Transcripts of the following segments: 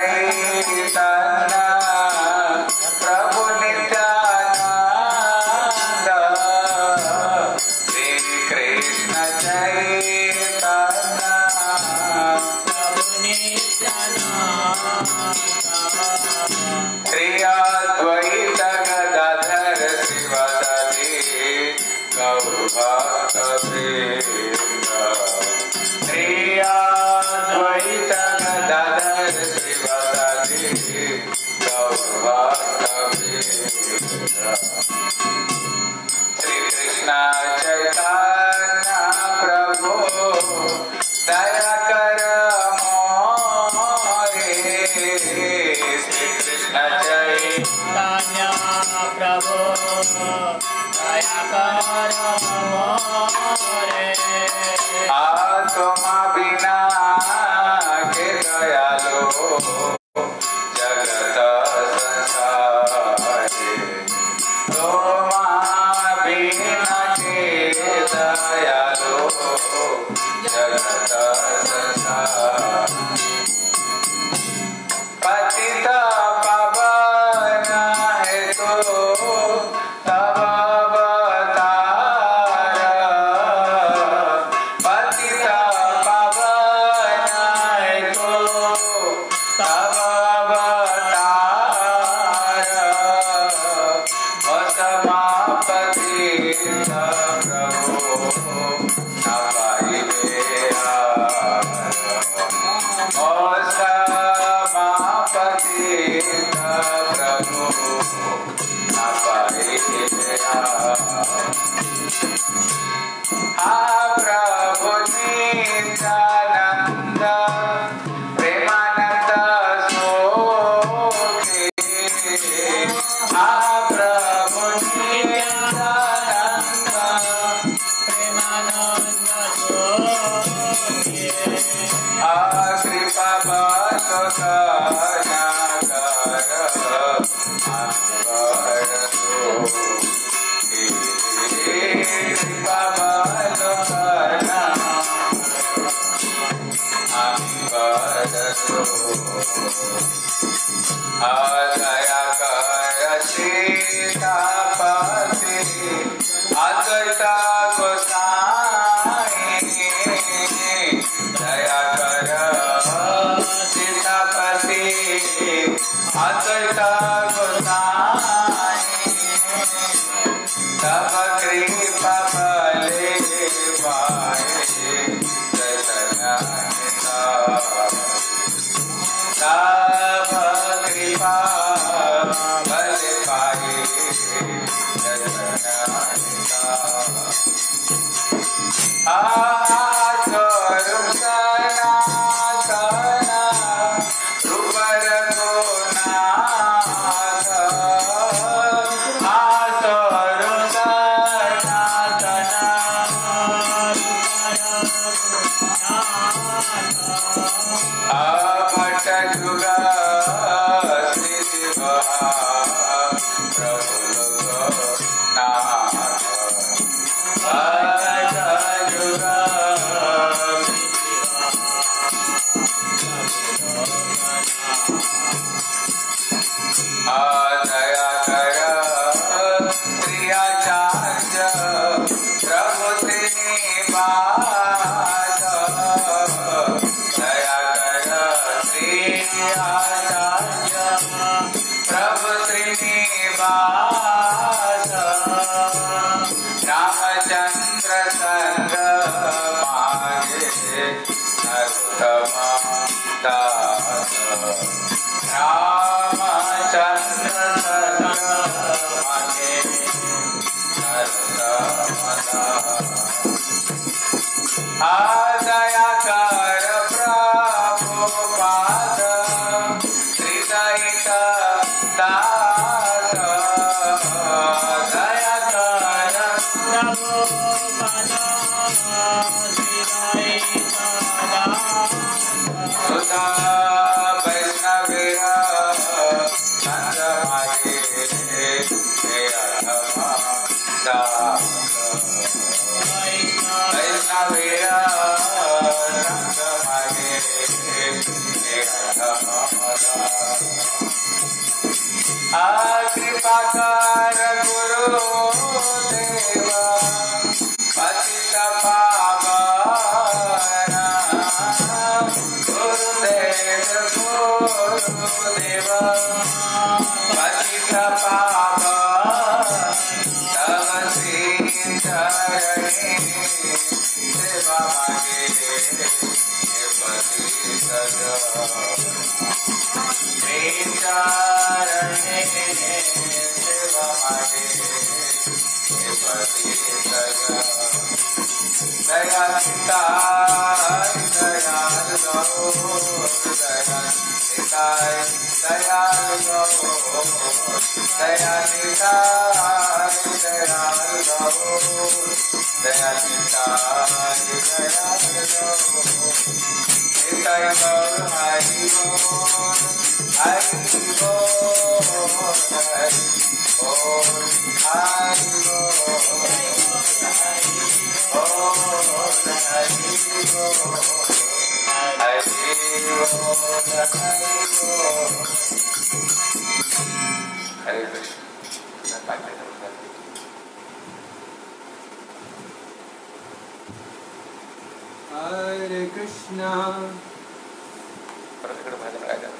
Chaitanya Prabhu uh I Hare Krishna. Hare Krishna. परत इकडे माहिती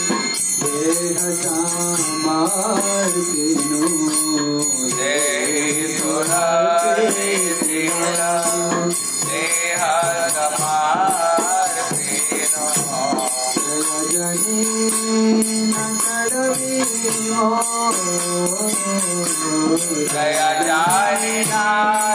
Jai Jai Jai Jai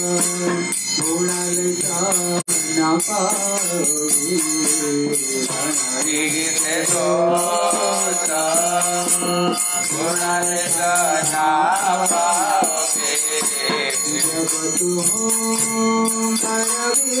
ગુણાલ ના પાવી ગુણાલ ના પાવી જગત હું મારી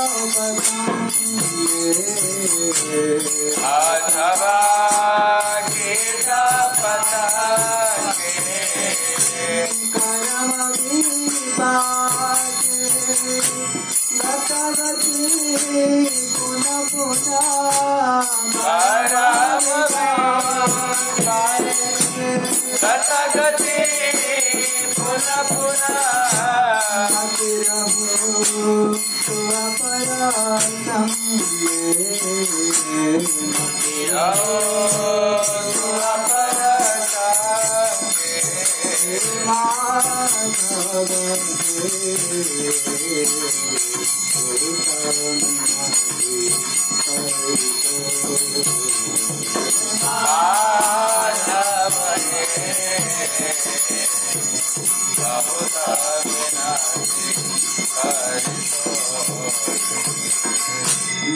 कीट 난 당신의 밤이야.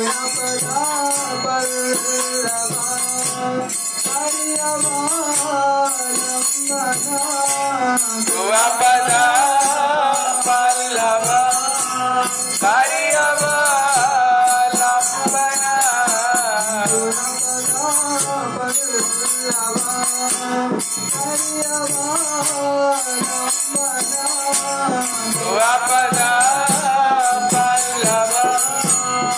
पदा पल्लव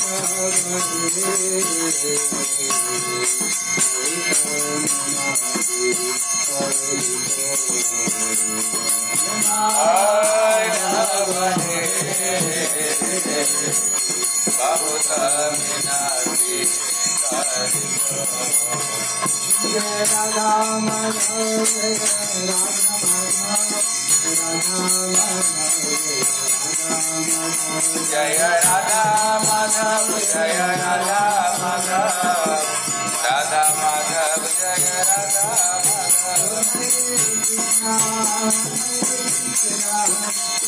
बंधो बहुत मिनाती जय राधा माधव जय राधा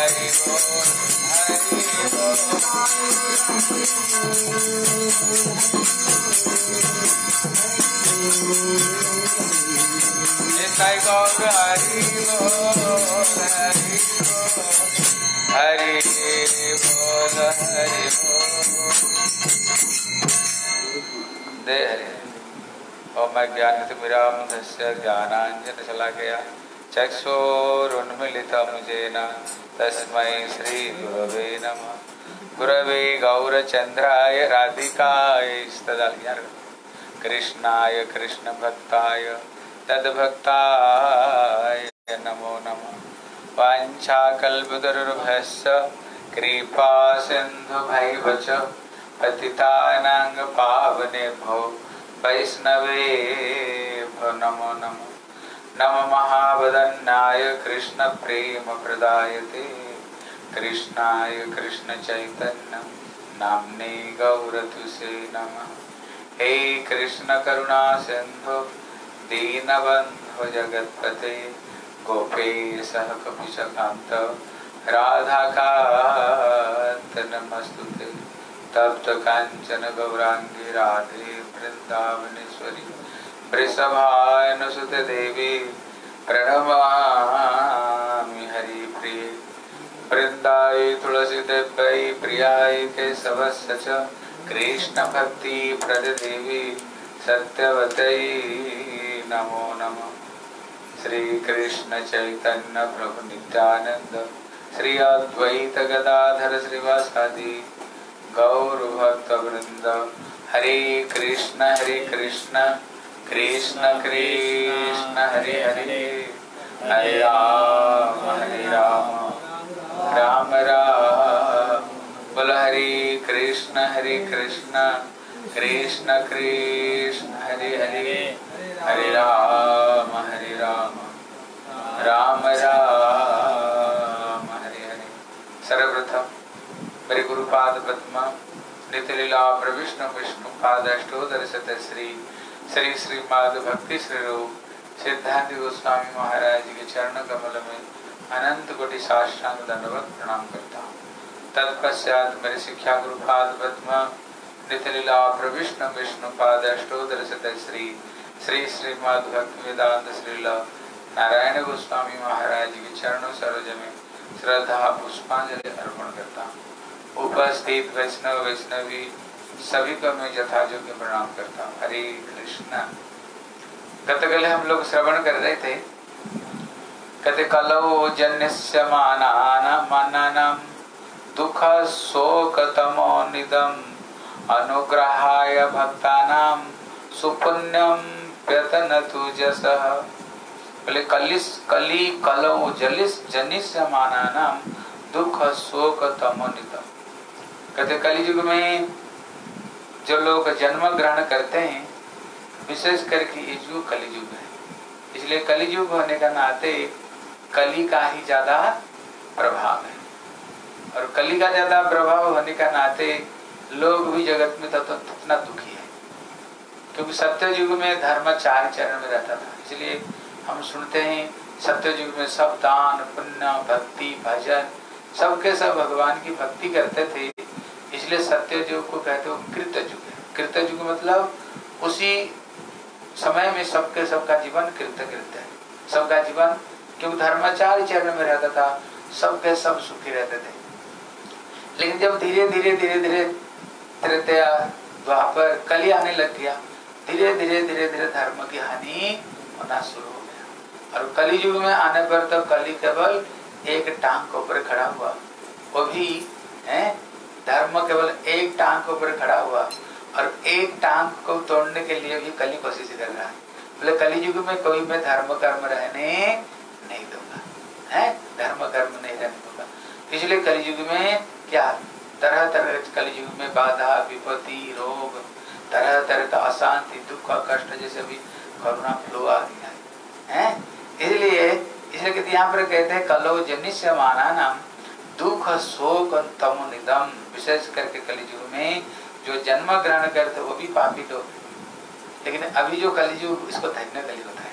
हरि हरि हरि बोल हरि बोल। हरि। बोल हरि बोल दे हरि ओम ज्ञानतिमिरान्धस्य ज्ञानाञ्जनशलाकया चक्षुरुन्मिलितं येन तस्मै श्रीगुरवे नमः। गुरवे गौरचन्द्राय राधिकाय कृष्णाय कृष्णभक्ताय तद्भक्ताय नमो नमः। वाञ्छाकल्पतरुर्भस्य कृपा सिन्धुभैव च पतितानां पावनेभ्यो वैष्णवेभ्यो नमो नमः। नम महावदन्नाय कृष्णप्रेमप्रदायते। कृष्णाय कृष्णचैतन्य नाम्ने गौरतुसे नमः। हे कृष्णकरुणा सिन्धु दीनबन्धो जगत्पते गोपेश कपिशकान्त राधाकान्त नमस्तुते तप्त काञ्चन गौराङ्गी राधे वृन्दावनेश्वरी। वृषभानुसुत देवी, प्रणमामि हरिप्रिये। वृन्दाय तुलसीदेव्यै प्रियाय केशवस्य च कृष्णभक्तिप्रददेवी सत्यवतै नमो नमः। श्री कृष्ण चैतन्य प्रभु नित्यानंद श्री अद्वैत गदाधर श्रीवासादि गौर भक्त वृंद हरे कृष्ण हरे कृष्ण। कृष्ण कृष्ण हरे हरे हरे राम हरे राम राम राम बोल हरे कृष्ण हरे कृष्ण कृष्ण कृष्ण हरे हरे हरे राम हरे राम राम राम हरे हरे सर्वप्रथम मेरे गुरुपाद पद्म नित्य लीला प्रविष्णु विष्णु पाद अष्टोदर शत श्री श्री श्रीमाद भक्ति श्री रूप सिद्धांत गोस्वामी महाराज के चरण कमल में अनंत कोटि साष्टांग दंडवत प्रणाम करता तत्पश्चात मेरे शिक्षा गुरुपाद पद्म नित्य लीला प्रविष्णु विष्णु पाद, अष्टोदर शत श्री श्री श्रीमद भक्ति वेदांत श्रील, नारायण गोस्वामी महाराज के चरणों सरोज में श्रद्धा, पुष्पांजलि अर्पण करता उपस्थित वैष्णव वैष्णवी सभी को मैं यथायोग्य प्रणाम करता हूँ। हरे कृष्णा। गतकल हम लोग श्रवण कर रहे थे। कहते कलो जन्य मानानाम दुख शोक तमो निदम अनुग्रहाय भक्तानाम सुपुण्यम व्यतन तुजस बोले, कलिस कली कलो जलिस जनिष्य मानानाम दुख शोक तमो निदम। कहते कली युग में जो लोग जन्म ग्रहण करते हैं, विशेष करके ये युग कली युग है। इसलिए कली युग होने का नाते कली का ही ज़्यादा प्रभाव है। और कली का ज़्यादा प्रभाव होने का नाते लोग भी जगत में तब इतना दुखी है। क्योंकि सत्य युग में धर्म चार चरण में रहता था। इसलिए हम सुनते हैं सत्य युग में सब दान, पुण्य, भक्ति, भजन, सबके सब भगवान की भक्ति करते थे। इसलिए सत्य युग को कहते हो कृत युग कृत युग मतलब उसी समय में सबके सबका जीवन कृत कृत है। सबका जीवन, क्योंकि धर्माचार्य चरण में रहता था, सबके सब सुखी रहते थे। लेकिन जब धीरे धीरे धीरे धीरे तृतीया द्वापर कली आने लग गया, धीरे धीरे धीरे धीरे धर्म की हानि होना शुरू हो गया। और कली युग में आने पर तो कली केवल एक टांग के ऊपर खड़ा हुआ। वो भी, है धर्म केवल एक टांग के ऊपर खड़ा हुआ और एक टांग को तोड़ने के लिए भी कली कोशिश कर रहा है। बोले कली युग में कोई मैं धर्म कर्म रहने नहीं दूँगा, है? धर्म कर्म नहीं रहने दूँगा। इसलिए कली युग में क्या? तरह तरह कली युग में बाधा, विपत्ति, रोग तरह तरह का अशांति, दुख कष्ट जैसे भी कोरोना फ्लू आ गया है। इसलिए इसलिए यहाँ पर कहते हैं, कलो जनिष्य माना नाम दुख, शोक तम निदम विशेष करके कलिजुग में जो जन्म ग्रहण करते वो भी पापी लोग। लेकिन अभी जो कलिजुग इसको धन्य कली बताया।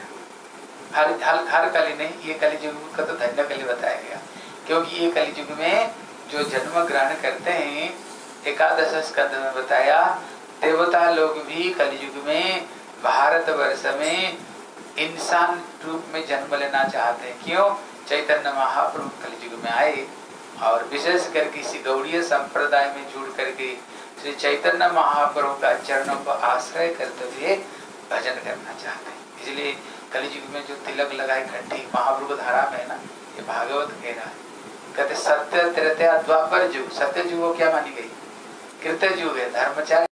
हर हर हर कली नहीं, ये कलिजुग का तो धन्य कली बताया गया। क्योंकि ये कलिजुग में जो जन्म ग्रहण करते हैं, एकादश स्कंद में बताया, देवता लोग भी कलयुग में भारत वर्ष में इंसान रूप में जन्म लेना चाहते हैं। क्यों? चैतन्य महाप्रभु कलयुग में आए। और विशेष करके इसी गौड़ीय संप्रदाय में जुड़ करके श्री चैतन्य महाप्रभु का चरणों को आश्रय करते हुए भजन करना चाहते हैं। इसलिए कलिजुग में जो तिलक लगाए घंटी महाप्रभु धारा में ना, ये भागवत कह रहा है। कहते, सत्य त्रेतया द्वापर युग। सत्य युग को क्या मानी गई? कृत्य युग है धर्मचार्य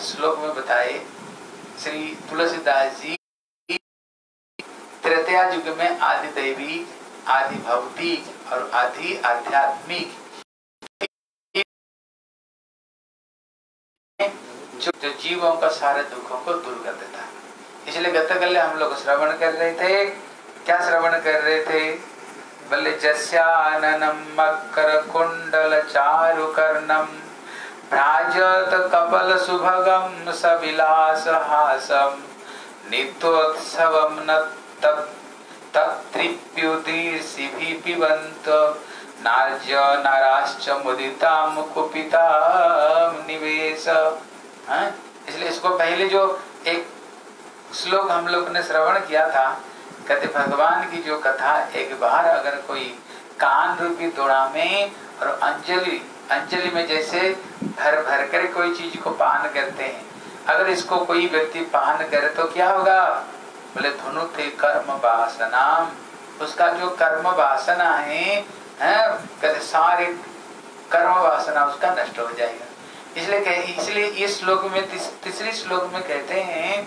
श्लोक में बताए श्री तुलसीदास जी त्रेतया युग में आदि दैवी आदि भौतिक और आदि आध्यात्मिक जो, जो जीवों का सारे दुखों को दूर कर देता। इसलिए गतकल हम लोग श्रवण कर रहे थे। क्या श्रवण कर रहे थे? बोले जस्याननम मकर कुंडल चारु कर्णम भ्राजत कपल सुभगम सविलास हासम नित्योत्सवम न तत्त्रिप्युदीर्षिभिः पिबन्त नार्य नाराश्च मुदिताम, कुपिताम निवेश हाँ? इसलिए इसको पहले जो एक श्लोक हम लोग ने श्रवण किया था कहते भगवान की जो कथा एक बार अगर कोई कान रूपी दोड़ा में और अंजलि अंजलि में जैसे भर भर कर कोई चीज़ को पान करते हैं अगर इसको कोई व्यक्ति पान करे तो क्या होगा? बोले धुनु थे कर्म वासना। उसका जो कर्म वासना है, है कहते सारे कर्म वासना उसका नष्ट हो जाएगा। इसलिए कह इसलिए इस श्लोक में तीस, तीसरी श्लोक में कहते हैं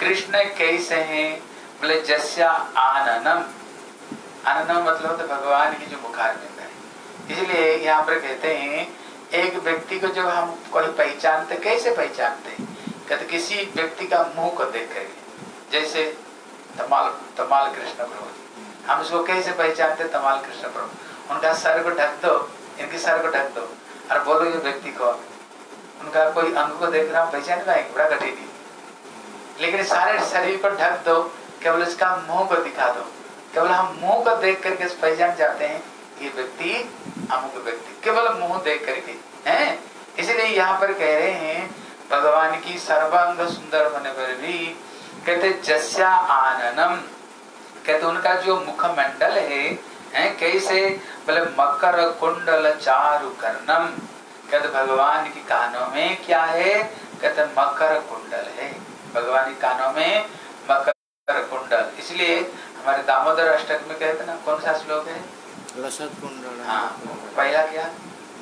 कृष्ण कैसे हैं? बोले, जस्या आननम. आननम मतलब तो भगवान की जो मुखार में है। इसलिए यहाँ पर कहते हैं, एक व्यक्ति को जब हम कोई पहचानते, कैसे पहचानते? कहते, किसी व्यक्ति का मुँह को देख कर जैसे तमाल तमाल कृष्ण प्रभु। हम उसको कैसे पहचानते? तमाल कृष्ण प्रभु। उनका सर को ढक दो, इनके सर को ढक दो, और बोलो, ये व्यक्ति को उनका कोई अंग को देख रहा पहचान पाएँगे? बड़ा कठिन लेकिन सारे शरीर को ढक दो केवल इसका मुँह को दिखा दो। केवल हम मुँह को देख करके पहचान जाते हैं ये व्यक्ति अमुक व्यक्ति, केवल मुँह देख करके, हैं? इसलिए यहाँ पर कह रहे हैं, भगवान की सर्वांग सुंदर होने पर भी कहते जस्या आननम। कहते उनका जो मुखमंडल है, हैं, कैसे? बोले, मकर कुंडल चारु कर्णम। कहते भगवान की कानों में क्या है? कहते मकर कुंडल है। भगवान के कानों में कुंडल इसलिए हमारे दामोदर अष्टक में कहते ना कौन सा श्लोक है? लसत कुंडल हाँ पहला क्या?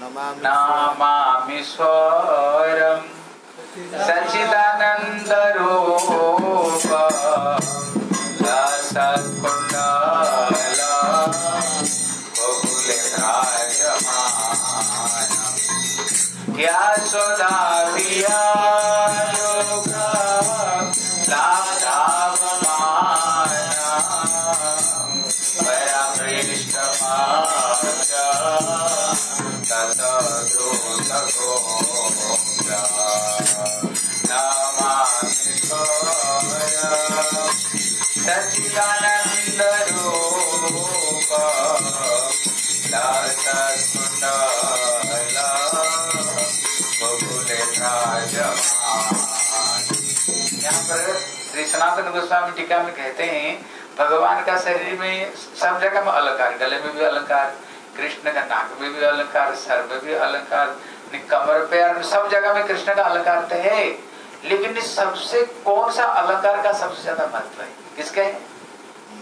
नमामि स्वरम सचिदानंद रूप क्या सोदा पिया योगा सनातन गोस्वामी टीका में कहते हैं भगवान का शरीर में सब जगह में अलंकार गले में भी अलंकार कृष्ण का नाक में भी अलंकार सर में भी अलंकार कमर पैर सब जगह में कृष्ण का अलंकार तो है, लेकिन इस सबसे कौन सा अलंकार का सबसे ज़्यादा महत्व है? किसका?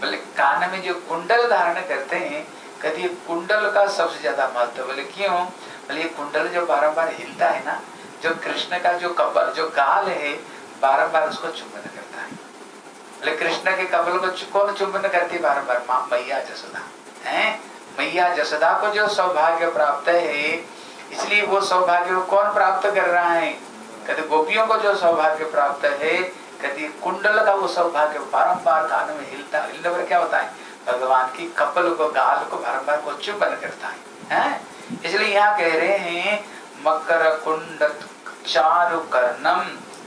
बोले, कान में जो कुंडल धारण करते हैं, कहते ये कुंडल का सबसे ज़्यादा महत्व। बोले, क्यों? बोले, ये कुंडल जो बारम्बार हिलता है ना, जो कृष्ण का जो कपल जो काल है बारम्बार उसको चुंबन करता है। बोले, कृष्ण के कपल को कौन चुंबन करती है बारम्बार मैया जसोदा। है? मैया जसोदा को जो सौभाग्य प्राप्त है इसलिए वो सौभाग्य कौन प्राप्त कर रहा है कहते गोपियों को जो सौभाग्य प्राप्त है कहती कुंडल का वो सौभाग्य बारम्बार कानों में हिलता, हिलने पर क्या होता है भगवान की कपल को, गाल को बारम्बार को चुंबन करता है, हैं? इसलिए यहाँ कह रहे हैं, मकर कुंड चारु कर्णम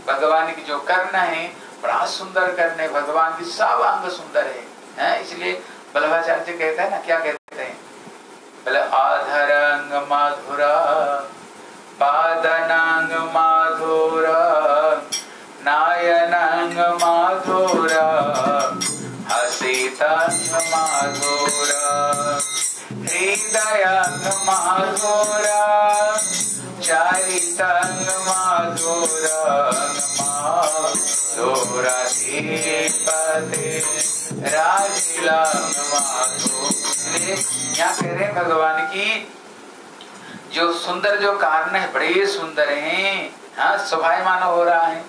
भगवान की जो कर्ण है, बड़ा सुंदर कर्ण है, भगवान की सब अंग सुंदर है, हैं? इसलिए बल्लभाचार्य कहते हैं ना, क्या कहते बोले आधरंग माधुरा पादनांग माधुरा नायनांग माधुरा हसितांग माधुरा हृदयाङ्ग माधुरा चारिताङ्ग माधुरा माधुरा पते यहाँ कह रहे भगवान की जो सुंदर जो कारण है बड़े सुंदर हैं हाँ स्वभायमान हो रहा है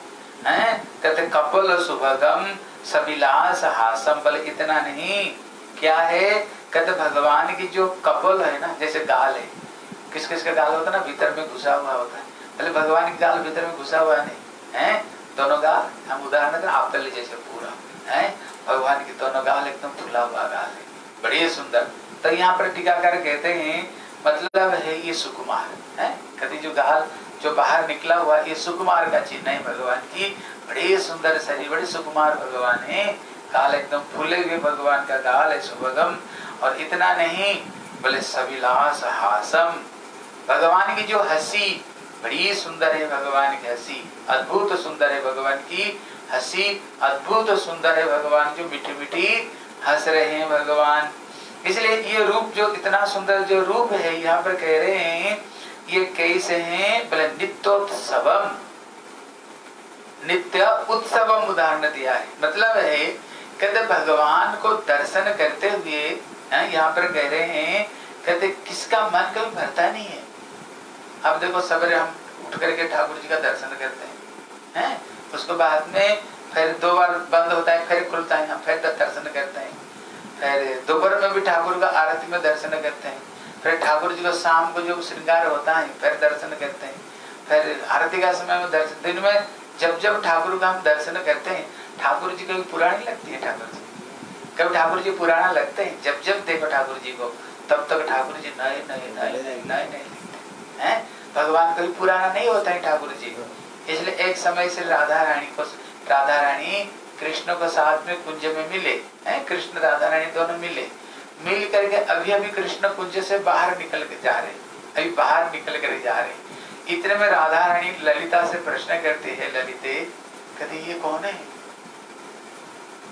हैं कहते कपल सुभगम सबिलास हासम बल इतना नहीं क्या है कहते भगवान की जो कपल है ना जैसे गाल है किस किस का गाल होता है ना भीतर में घुसा हुआ होता है पहले भगवान की गाल भीतर में घुसा हुआ नहीं है दोनों गाल हम उदाहरण आप जैसे पूरा है भगवान की दोनों गाल एकदम फुला हुआ गाल है। बड़ी सुंदर। तो यहाँ पर टीकाकार कहते हैं मतलब है ये सुकुमार, है? कभी जो गाल जो बाहर निकला हुआ, ये सुकुमार का चिन्ह है भगवान की। बड़े सुंदर शरीर, बड़े सुकुमार भगवान है। गाल एकदम फूले हुए भगवान का गाल है, सुभगम। और इतना नहीं, बोले सविलास हासम। भगवान की जो हँसी, बड़ी सुंदर है भगवान की हँसी। अद्भुत सुंदर है भगवान की। हँसी, अद्भुत सुंदर है भगवान, जो मिठी मिठी हंस रहे हैं भगवान। इसलिए ये रूप जो इतना सुंदर जो रूप है, यहाँ पर कह रहे हैं, ये कैसे हैं? बोले, नित्योत्सवम। नित्य उत्सवम उदाहरण दिया है। मतलब है कहते भगवान को दर्शन करते हुए यहाँ पर कह रहे हैं कहते किसका मन कभी भरता नहीं है। अब देखो सवेरे हम उठ करके ठाकुर जी का दर्शन करते हैं हैं? उसके बाद में फिर दो बार बंद होता है, फिर खुलता है, फिर दर्शन करते हैं। फिर दोपहर में भी ठाकुर का आरती में दर्शन करते हैं। फिर ठाकुर जी को शाम को जो श्रृंगार होता है, फिर दर्शन करते हैं। फिर आरती का समय में दर्शन, दिन में जब जब ठाकुर का हम दर्शन करते हैं, ठाकुर जी कभी पुरानी लगती है ठाकुर जी? कभी ठाकुर जी पुराना लगते हैं? जब जब देखो ठाकुर जी को, तब तक ठाकुर जी नए नए नए नए नए नए लिखते हैं। भगवान कभी पुराना नहीं होता है ठाकुर जी इसलिए एक समय से राधा रानी को, राधा रानी कृष्ण को साथ में कुंज में मिले, हैं? कृष्ण, राधा रानी दोनों मिले। मिल करके अभी अभी कृष्ण कुंज से बाहर निकल के जा रहे, अभी बाहर निकल कर जा रहे। इतने में राधा रानी ललिता से प्रश्न करती है, ललिते, कहते ये कौन है?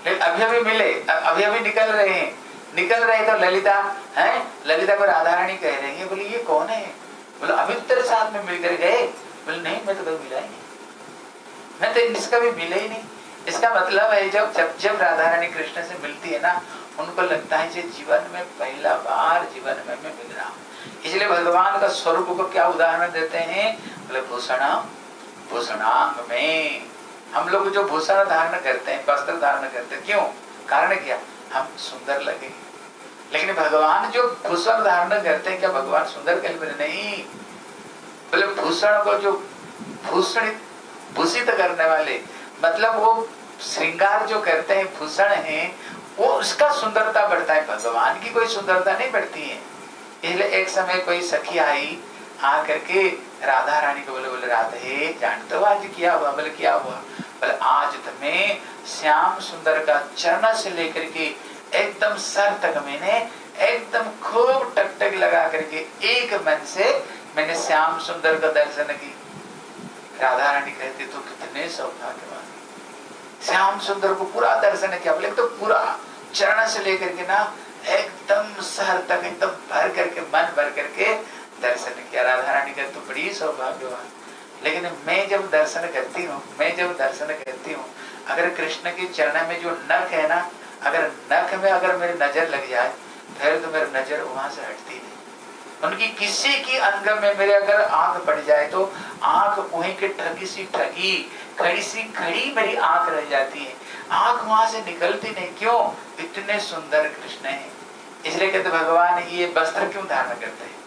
लेकिन अभी अभी मिले अभी अभी निकल रहे हैं। निकल रहे तो ललिता, है? ललिता को राधा रानी कह रही है, बोली, ये कौन है? बोले, अभी तेरे साथ में मिलकर गए? बोले, नहीं, मैं तो कभी मिला ही मैं तो इसका भी मिले ही नहीं। इसका मतलब है जब जब जब राधा रानी कृष्ण से मिलती है ना, उनको लगता है जीवन में पहला बार जीवन में मैं मिल रहा हूँ। इसलिए भगवान का स्वरूप को क्या उदाहरण देते हैं? बोले भूषण भूषणांग में। हम लोग जो भूषण धारण करते हैं, वस्त्र धारण करते हैं, क्यों? कारण क्या? हम सुंदर लगे। लेकिन भगवान जो भूषण धारण करते हैं, क्या भगवान सुंदर कल नहीं? बोले, भूषण को जो भूषण भूषित करने वाले। मतलब वो श्रृंगार जो करते हैं, भूषण है, वो उसका सुंदरता बढ़ता है। भगवान की कोई सुंदरता नहीं बढ़ती है। इसलिए एक समय कोई सखी आई आ करके राधा रानी को बोले बोले, राधे जानते हो आज क्या हुआ, बोले, क्या हुआ। बोले, आज तुम्हें श्याम सुंदर का चरण से लेकर के एकदम सर तक मैंने एकदम खूब टक टक लगा करके एक मन से मैंने श्याम सुंदर का दर्शन की राधा रानी कहती तो कितने सौभाग्यवान। श्याम सुंदर को पूरा दर्शन किया, बोले तो पूरा चरण से लेकर के ना, एकदम सर तक, एकदम भर करके, मन भर करके दर्शन किया। राधा रानी कहते तो बड़ी सौभाग्यवान। लेकिन मैं जब दर्शन करती हूँ, मैं जब दर्शन करती हूँ, अगर कृष्ण के चरण में जो नख है ना, अगर नख में अगर मेरी नज़र लग जाए, फिर तो मेरी नज़र वहाँ से हटती नहीं। उनकी किसी की अंग में मेरे अगर आँख पड़ जाए तो आँख वहीं के ठगी सी ठगी, खड़ी सी खड़ी मेरी आँख रह जाती है। आँख वहाँ से निकलती नहीं, क्यों? इतने सुंदर कृष्ण है। इसलिए कहते भगवान, ये वस्त्र क्यों धारण करते हैं?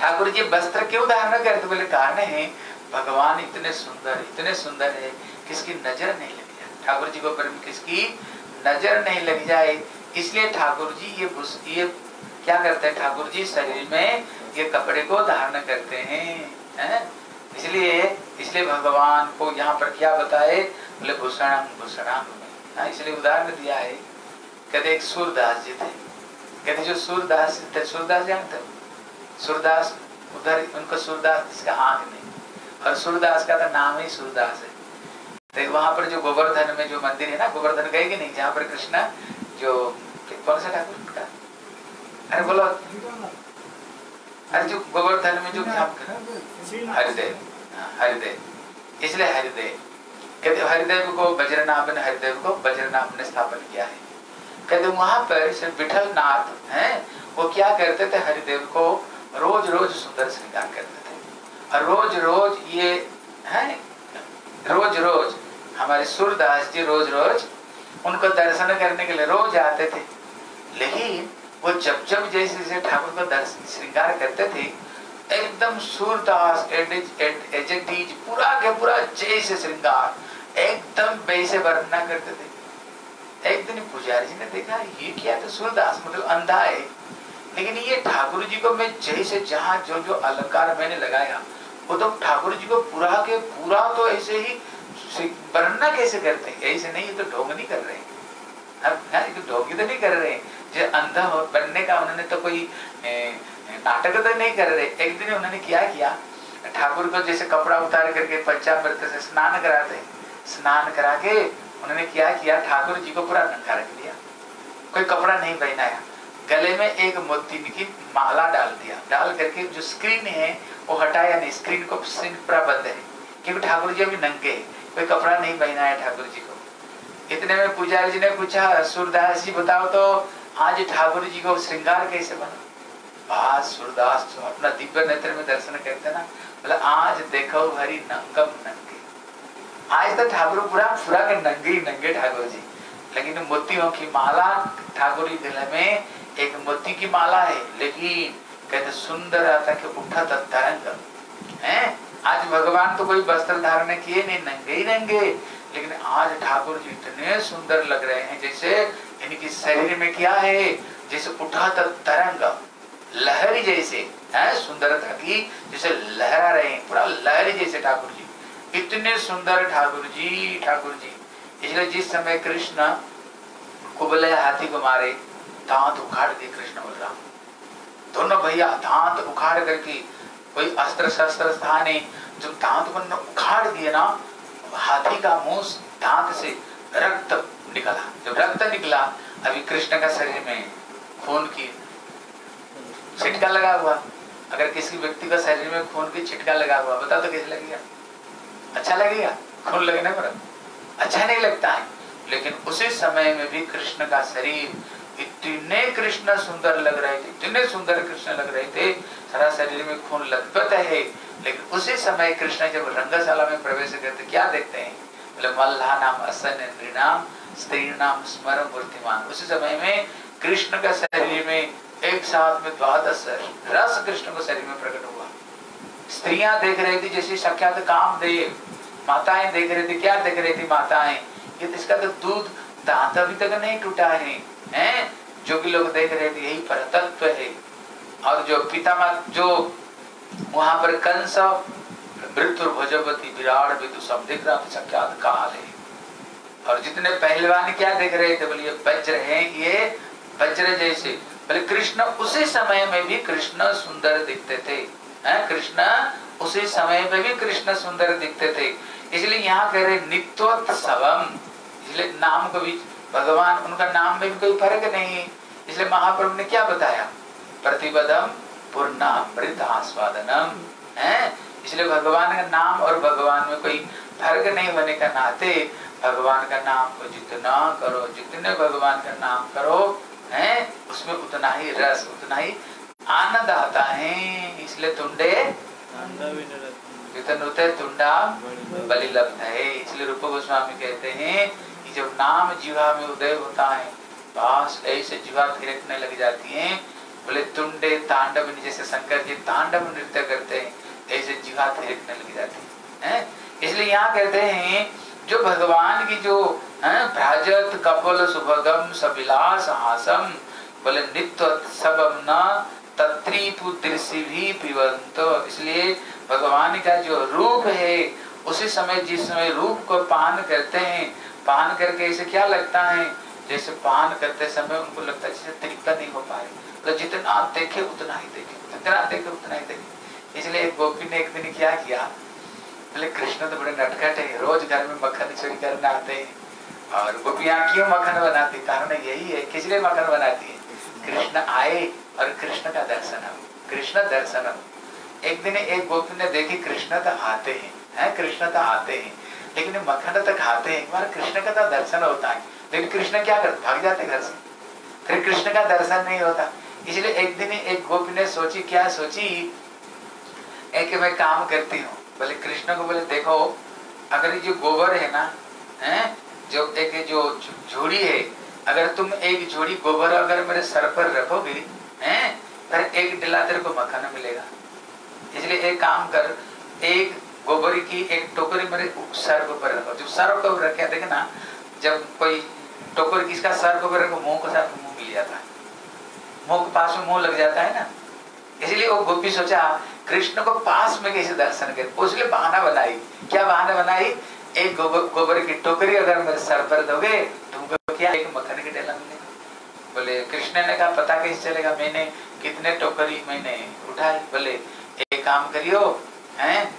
ठाकुर जी, वस्त्र क्यों धारण करते बोले, कारण है, भगवान इतने सुंदर इतने सुंदर है, किसकी नज़र नहीं लग जाए। ठाकुर जी को प्रेम किसकी नज़र नहीं लग जाए। इसलिए ठाकुर जी, ये ये क्या करते हैं ठाकुर जी? शरीर में ये कपड़े को धारण करते हैं, है? इसलिए इसलिए भगवान को यहाँ पर क्या बताए? बोले भूषणांग भूषणांग में हाँ इसलिए उदाहरण दिया है। कहते, एक सूरदास जी थे। कहते, जो सूरदास थे, सूरदास जानते हो? सूरदास, उधर उनको सूरदास इसका आँख नहीं। और सूरदास का तो नाम ही सूरदास है। तो वहाँ पर जो गोवर्धन में जो मंदिर है ना, गोवर्धन गए कि नहीं? जहाँ पर कृष्णा, जो, कौन सा ठाकुर? उनका। अरे बोलो। अरे जो गोवर्धन में जो हरिदेव। हाँ, हरिदेव। इसलिए हरिदेव। कहते हरिदेव को वज्रनाभ ने हरिदेव को वज्रनाभ ने स्थापन किया है। कहते वहाँ पर श्री विठल नाथ हैं वो क्या करते थे? हरिदेव को रोज रोज सुंदर श्रृंगार करते थे। और रोज रोज ये हैं रोज रोज हमारे सूरदास जी रोज रोज उनको दर्शन करने के लिए रोज आते थे। लेकिन वो जब जब जैसे जैसे ठाकुर को दर्शन श्रृंगार करते थे एकदम सूरदास पूरा के पूरा जैसे श्रृंगार एकदम वैसे वर्णना करते थे। एक दिन पुजारी जी ने देखा ये क्या तो सूरदास मतलब अंधा है। लेकिन ये ठाकुर जी को मैं जैसे जहाँ जो जो अलंकार मैंने लगाया वो तो ठाकुर जी को पूरा के पूरा तो ऐसे ही वर्णना कैसे करते हैं? ऐसे नहीं तो ढोंग नहीं कर रहे अब हाँ, तो ढोंगी तो नहीं कर रहे जो अंधा बनने का उन्होंने तो कोई नाटक तो नहीं कर रहे एक दिन उन्होंने क्या, किया। ठाकुर को जैसे कपड़ा उतार करके पंचामृत से स्नान कराते, स्नान करा के उन्होंने क्या, किया। ठाकुर जी को पूरा नंगा रख दिया। कोई कपड़ा नहीं पहनाया। गले में एक मोती की माला डाल दिया। डाल करके जो स्क्रीन है, वो हटाया नहीं। स्क्रीन को स्क्रीन पूरा बंद है। क्योंकि ठाकुर जी अभी नंगे कोई कपड़ा नहीं पहनाया ठाकुर जी को। इतने में पुजारी जी ने पूछा, सूरदास जी, बताओ तो आज ठाकुर जी को श्रृंगार कैसे बना? आज सूरदास अपना दिव्य नेत्र में दर्शन करते ना मतलब आज देखो हरी नंगम नंगे। आज तो ठाकुर पूरा पूरा के नंगे नंगे ठाकुर जी। लेकिन मोतियों की माला ठाकुर गले में, एक मोती की माला है, लेकिन कहते सुंदर आता कि उठा तरंग। है? आज भगवान तो कोई वस्त्र धारण किए नहीं, नंगे ही नंगे। लेकिन आज ठाकुर जी इतने सुंदर लग रहे हैं, जैसे इनकी शरीर में क्या है? जैसे उठा तरंग। लहरी जैसे, है? सुंदरता की, जैसे लहरा रहे हैं। पूरा लहरी जैसे ठाकुर जी। इतने सुंदर ठाकुर जी ठाकुर जी। इसलिए जिस समय कृष्ण कुबले हाथी को मारे, दांत उखाड़ दिए कृष्ण बलराम दोनों भैया दांत उखाड़ करके कोई अस्त्र शस्त्र था नहीं जब दांत को उखाड़ दिए ना, हाथी का मुँह दांत से रक्त निकला। जब रक्त निकला, अभी कृष्ण का शरीर में खून की छिटका लगा हुआ। अगर किसी व्यक्ति का शरीर में खून की छिटका लगा हुआ, बता तो कैसे लगेगा? अच्छा लगेगा? खून लगने पर अच्छा नहीं लगता है। लेकिन उसी समय में भी कृष्ण का शरीर इतने कृष्ण सुंदर लग रहे थे, इतने सुंदर कृष्ण लग रहे थे, सारा शरीर में खून लथपथ है। लेकिन उसी समय कृष्ण जब रंगशाला में प्रवेश करते, क्या देखते हैं? मल्ला नाम असन नाम स्त्री नाम स्मर मूर्तिमान उसी समय में कृष्ण का शरीर में एक साथ में द्वादश रस कृष्ण को शरीर में प्रकट हुआ। स्त्रियाँ देख रही थी जैसे साक्षात काम देव माताएँ देख रही थी, क्या देख रही थी माताएँ? ये तो इसका तो दूध दांत अभी तक नहीं टूटा है, हैं? जो कि लोग देख रहे थे, यही पर है। और जो पिता जो वहाँ पर कंस मृत्यु भोजवती विराट विदु सब देख रहा था साक्षात काल है। और जितने पहलवान क्या देख रहे थे बोले वज्र है ये वज्र जैसे। बोले, कृष्ण उसी समय में भी कृष्ण सुंदर दिखते थे। कृष्ण उसी समय में भी कृष्ण सुंदर दिखते थे। इसलिए यहाँ कह रहे नित्योत्सवम इसलिए नाम को भी, भगवान, उनका नाम में भी कोई फ़र्क नहीं इसलिए महाप्रभु ने क्या बताया? प्रतिबदम पूर्णामृत आस्वादनम। है, इसलिए भगवान का नाम और भगवान में कोई फ़र्क नहीं होने का नाते भगवान का नाम को जितना करो, जितने भगवान का नाम करो, है, उसमें उतना ही रस, उतना ही आनंद आता है। इसलिए तुंडे तुंडा बलि लब्ध है। इसलिए रूप गोस्वामी कहते हैं जब नाम जीवा में उदय होता है ऐसे जीवा थिरकने लग जाती है। बोले, तुंडे तांडव जैसे शंकर जी तांडव नृत्य करते हैं, ऐसे जीवा थिरकने लग जाती है। इसलिए यहाँ कहते हैं जो भगवान की जो, है, भ्राजत, कपल, सुभगम सबिलास हासम बोले, नित्य सबम दृश्य भी पिबंत। इसलिए भगवान का जो रूप है, उसी समय जिस समय रूप को पान करते हैं, पान करके इसे क्या लगता है? जैसे पान करते समय उनको लगता है जैसे तरीका नहीं हो पा रही तो जितना देखे, उतना ही देखे, जितना देखे, उतना ही देखे। इसलिए गोपी ने एक दिन क्या किया? बोले कृष्ण तो बड़े नटखट है रोज घर में मक्खन चोरी करने आते हैं और गोपियाँ क्यों मक्खन बनाती कारण यही है किस लिए मक्खन बनाती है कृष्ण आए और कृष्ण का दर्शन कृष्ण दर्शन एक दिन एक गोपी ने देखी कृष्ण तो आते हैं हैं कृष्ण तो आते हैं लेकिन मक्खन तो खाते हैं बार कृष्ण का तो दर्शन होता है लेकिन कृष्ण क्या करते भाग जाते घर से फिर कृष्ण का दर्शन नहीं होता इसलिए एक दिन एक गोपी ने सोची क्या सोची एक मैं काम करती हूँ बोले कृष्ण को बोले, देखो, अगर ये जो गोबर है ना, हैं, जो एक जो झोड़ी है, अगर तुम एक झोड़ी गोबर अगर मेरे सर पर रखोगे, हैं फिर एक डिला तेरे को मखाना मिलेगा। इसलिए एक काम कर, एक गोबर की एक टोकरी मेरे सर के ऊपर रखो। जब सर के रखे, देखे ना, जब कोई टोकरी किसका सर के रखो, मुँह के साथ मुँह मिल जाता है। मुँह के पास में मुँह लग जाता है ना। इसलिए वो गोपी सोचा, कृष्ण को पास में कैसे दर्शन कर? उसलिए बहाना बनाई। क्या बहाना बनाई? एक गोबर की टोकरी अगर मेरे सर पर दोगे, तुमको क्या? एक मक्खन की डेला मिलेगा बोले, कृष्ण ने कहा, पता कैसे चलेगा? मैंने कितने टोकरी मैंने उठाई। बोले, एक काम करियो, हैं?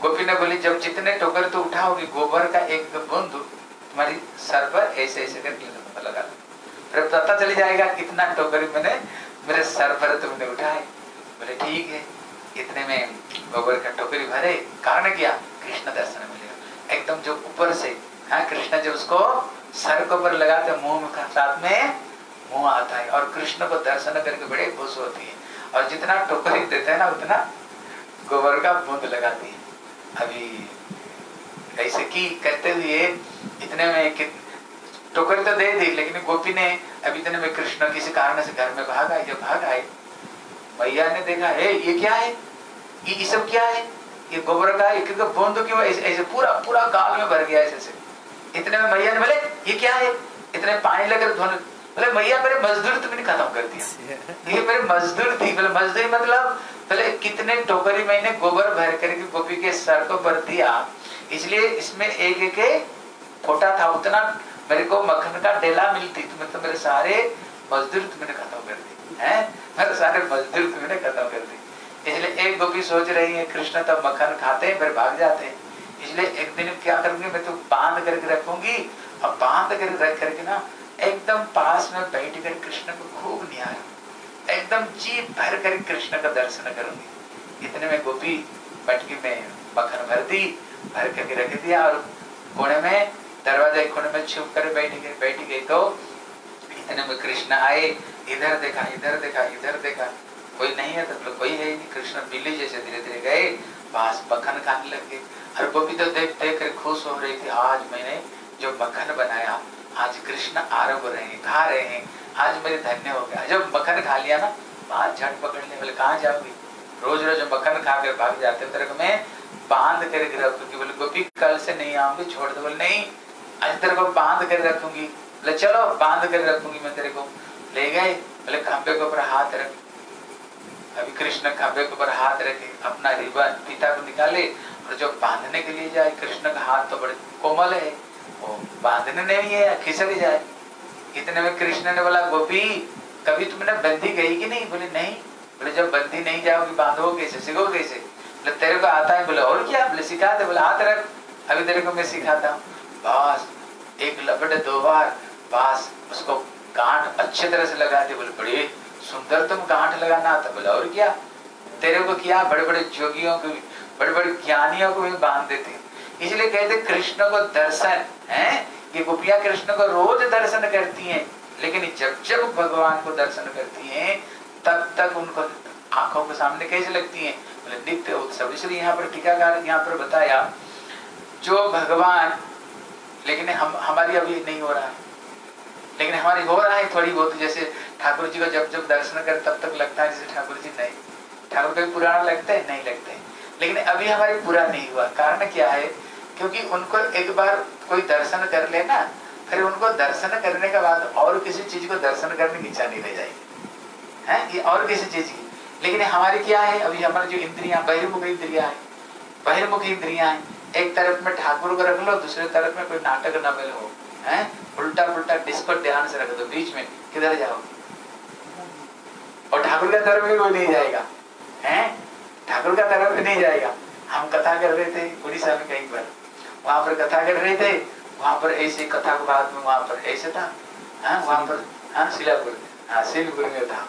गोपी ने बोली, जब जितने टोकर तो उठाओगी, गोबर का एक बूंद तुम्हारी सर पर ऐसे ऐसे करके लगा दो। फिर पता चल जाएगा, कितना टोकरी मैंने मेरे सर पर तुमने उठाए बोले, ठीक है, इतने में गोबर का टोकरी भरे, कारण क्या? कृष्ण दर्शन मिलेगा एकदम जो ऊपर से हाँ कृष्ण जब उसको सर के ऊपर लगाते मुँह में साथ में, मुँह आता है। और कृष्ण को दर्शन करके बड़े खुश होती है। और जितना टोकरी देते हैं ना, उतना गोबर का बूंद लगाती है। अभी ऐसे की करते हुए इतने में कि टोकरी तो दे दी, लेकिन गोपी ने अभी इतने में कृष्ण किसी कारण से घर में भागा जब भाग आए। भैया ने देखा है ये क्या है? ये ये सब क्या है? ये गोबर का एक एक बूंद क्यों ऐसे ऐसे पूरा पूरा गाल में भर गया ऐसे से इतने में भैया ने बोले ये क्या है? इतने पानी लेकर धोने। बोले भैया मेरे मजदूर तुमने खत्म कर दिया। ये मेरे मजदूर थी। बोले मजदूरी मतलब? बोले कितने टोकरी मैंने गोबर भर करके गोपी के सर को भर दिया। इसलिए इसमें एक एक फोटा था उतना मेरे को मक्खन का डेला मिलती तुम्हें तो मेरे सारे मजदूर तुमने खत्म कर दी है? मेरे सारे मजदूर तुमने खत्म कर दी इसलिए एक गोपी सोच रही है, कृष्ण तब मक्खन खाते हैं, फिर भाग जाते हैं। इसलिए एक दिन क्या करूँगी, मैं तो बाँध करके रखूँगी। और बाँध कर रख करके ना, एकदम पास में बैठ कर कृष्ण को खूब निहार एकदम जी भर कर कृष्ण का दर्शन करूँगी। इतने में गोपी मटकी में मक्खन भर दी, भर करके रख दिया और कोने में, दरवाजे कोने में छुप कर बैठ गई बैठ गई तो इतने में कृष्ण आए। इधर देखा इधर देखा इधर देखा। कोई नहीं है तो बोले कोई है ही नहीं। कृष्ण बिल्ली जैसे धीरे धीरे गए, पास मक्खन खाने लग गए। और गोपी तो देख देख कर खुश हो रही थी। आज मैंने जो मक्खन बनाया, आज कृष्ण आरोग्य रहे हैं, खा रहे हैं। आज मेरे धन्य हो गया जब मक्खन खा लिया ना, बात झट पकड़ने बोले कहाँ जाओगी? रोज रोज मक्खन खा कर भाग जाते तेरे को मैं। बाँध कर रखूँगी। बोले, गोपी, कल से नहीं आऊँगी, छोड़ दो। बोले, नहीं, आज तेरे को बाँध कर रखूँगी। बोले, चलो, बाँध कर रखूँगी मैं तेरे को। ले गए। बोले खंबे के ऊपर हाथ रख। अभी कृष्ण खंबे के ऊपर हाथ रखे, अपना रिबन पिता को निकाले और जो बांधने के लिए जाए, कृष्ण का हाथ तो बड़े कोमल है। वो बांधने नहीं है खिसक जाए। इतने में कृष्ण ने बोला, गोपी, कभी तुमने बंदी गई कि नहीं? बोले नहीं। बोले, जब बंदी नहीं जाओगी बांधो कैसे सिखो कैसे? बोले, तेरे को आता है। बोले, और क्या? बोले, सिखाते बोले, हाथ रख। अभी तेरे को मैं सिखाता हूँ। बस, एक लपटे दो बार, बस, उसको गांठ अच्छे तरह से लगा दे बोले, बड़े सुंदर तुम गांठ लगाना। आता बोले, और क्या? तेरे को क्या? बड़े बड़े जोगियों को बड़े बड़े ज्ञानियों को भी बाँध देते इसलिए कहते, कृष्ण को दर्शन, है? ये गोपियाँ कृष्ण को रोज दर्शन करती हैं, लेकिन जब जब भगवान को दर्शन करती हैं, तब तक उनको आँखों के सामने कैसे लगती हैं? बोले, नित्य उत्सव। इसलिए यहाँ पर टीकाकार यहाँ पर बताया, जो भगवान, लेकिन हम, हमारी अभी नहीं हो रहा है। लेकिन हमारी हो रहा है थोड़ी बहुत जैसे ठाकुर जी को जब जब दर्शन कर तब तक लगता है जैसे ठाकुर जी नहीं। ठाकुर कभी पुराना लगता है, नहीं लगते हैं। लेकिन अभी हमारी पूरा नहीं हुआ। कारण क्या है? क्योंकि उनको एक बार कोई दर्शन कर लेना फिर उनको दर्शन करने के बाद और किसी चीज़ को दर्शन करने की इच्छा नहीं रह जाएगी। है? ये और किसी चीज़ की। लेकिन हमारी क्या है? अभी हमारी जो इंद्रियाँ, बहिर्मुख इंद्रिया है, बहिर्मुख इंद्रिया है। एक तरफ़ में ठाकुर को रख लो, दूसरे तरफ़ में कोई नाटक न हो। हैं? उल्टा पुल्टा डिस्को ध्यान से रख दो बीच में किधर जाओ? और ठाकुर का तरफ़ भी कोई नहीं जाएगा। हैं? ठाकुर का तरफ़ भी नहीं जाएगा। हम कथा कर रहे थे उड़ीसा में कहीं पर वहाँ पर कथा कर रहे थे, वहाँ पर ऐसे कथा के बाद में वहाँ पर ऐसे था। हाँ वहाँ पर हाँ शिलापुर हाँ शिवपुर में था।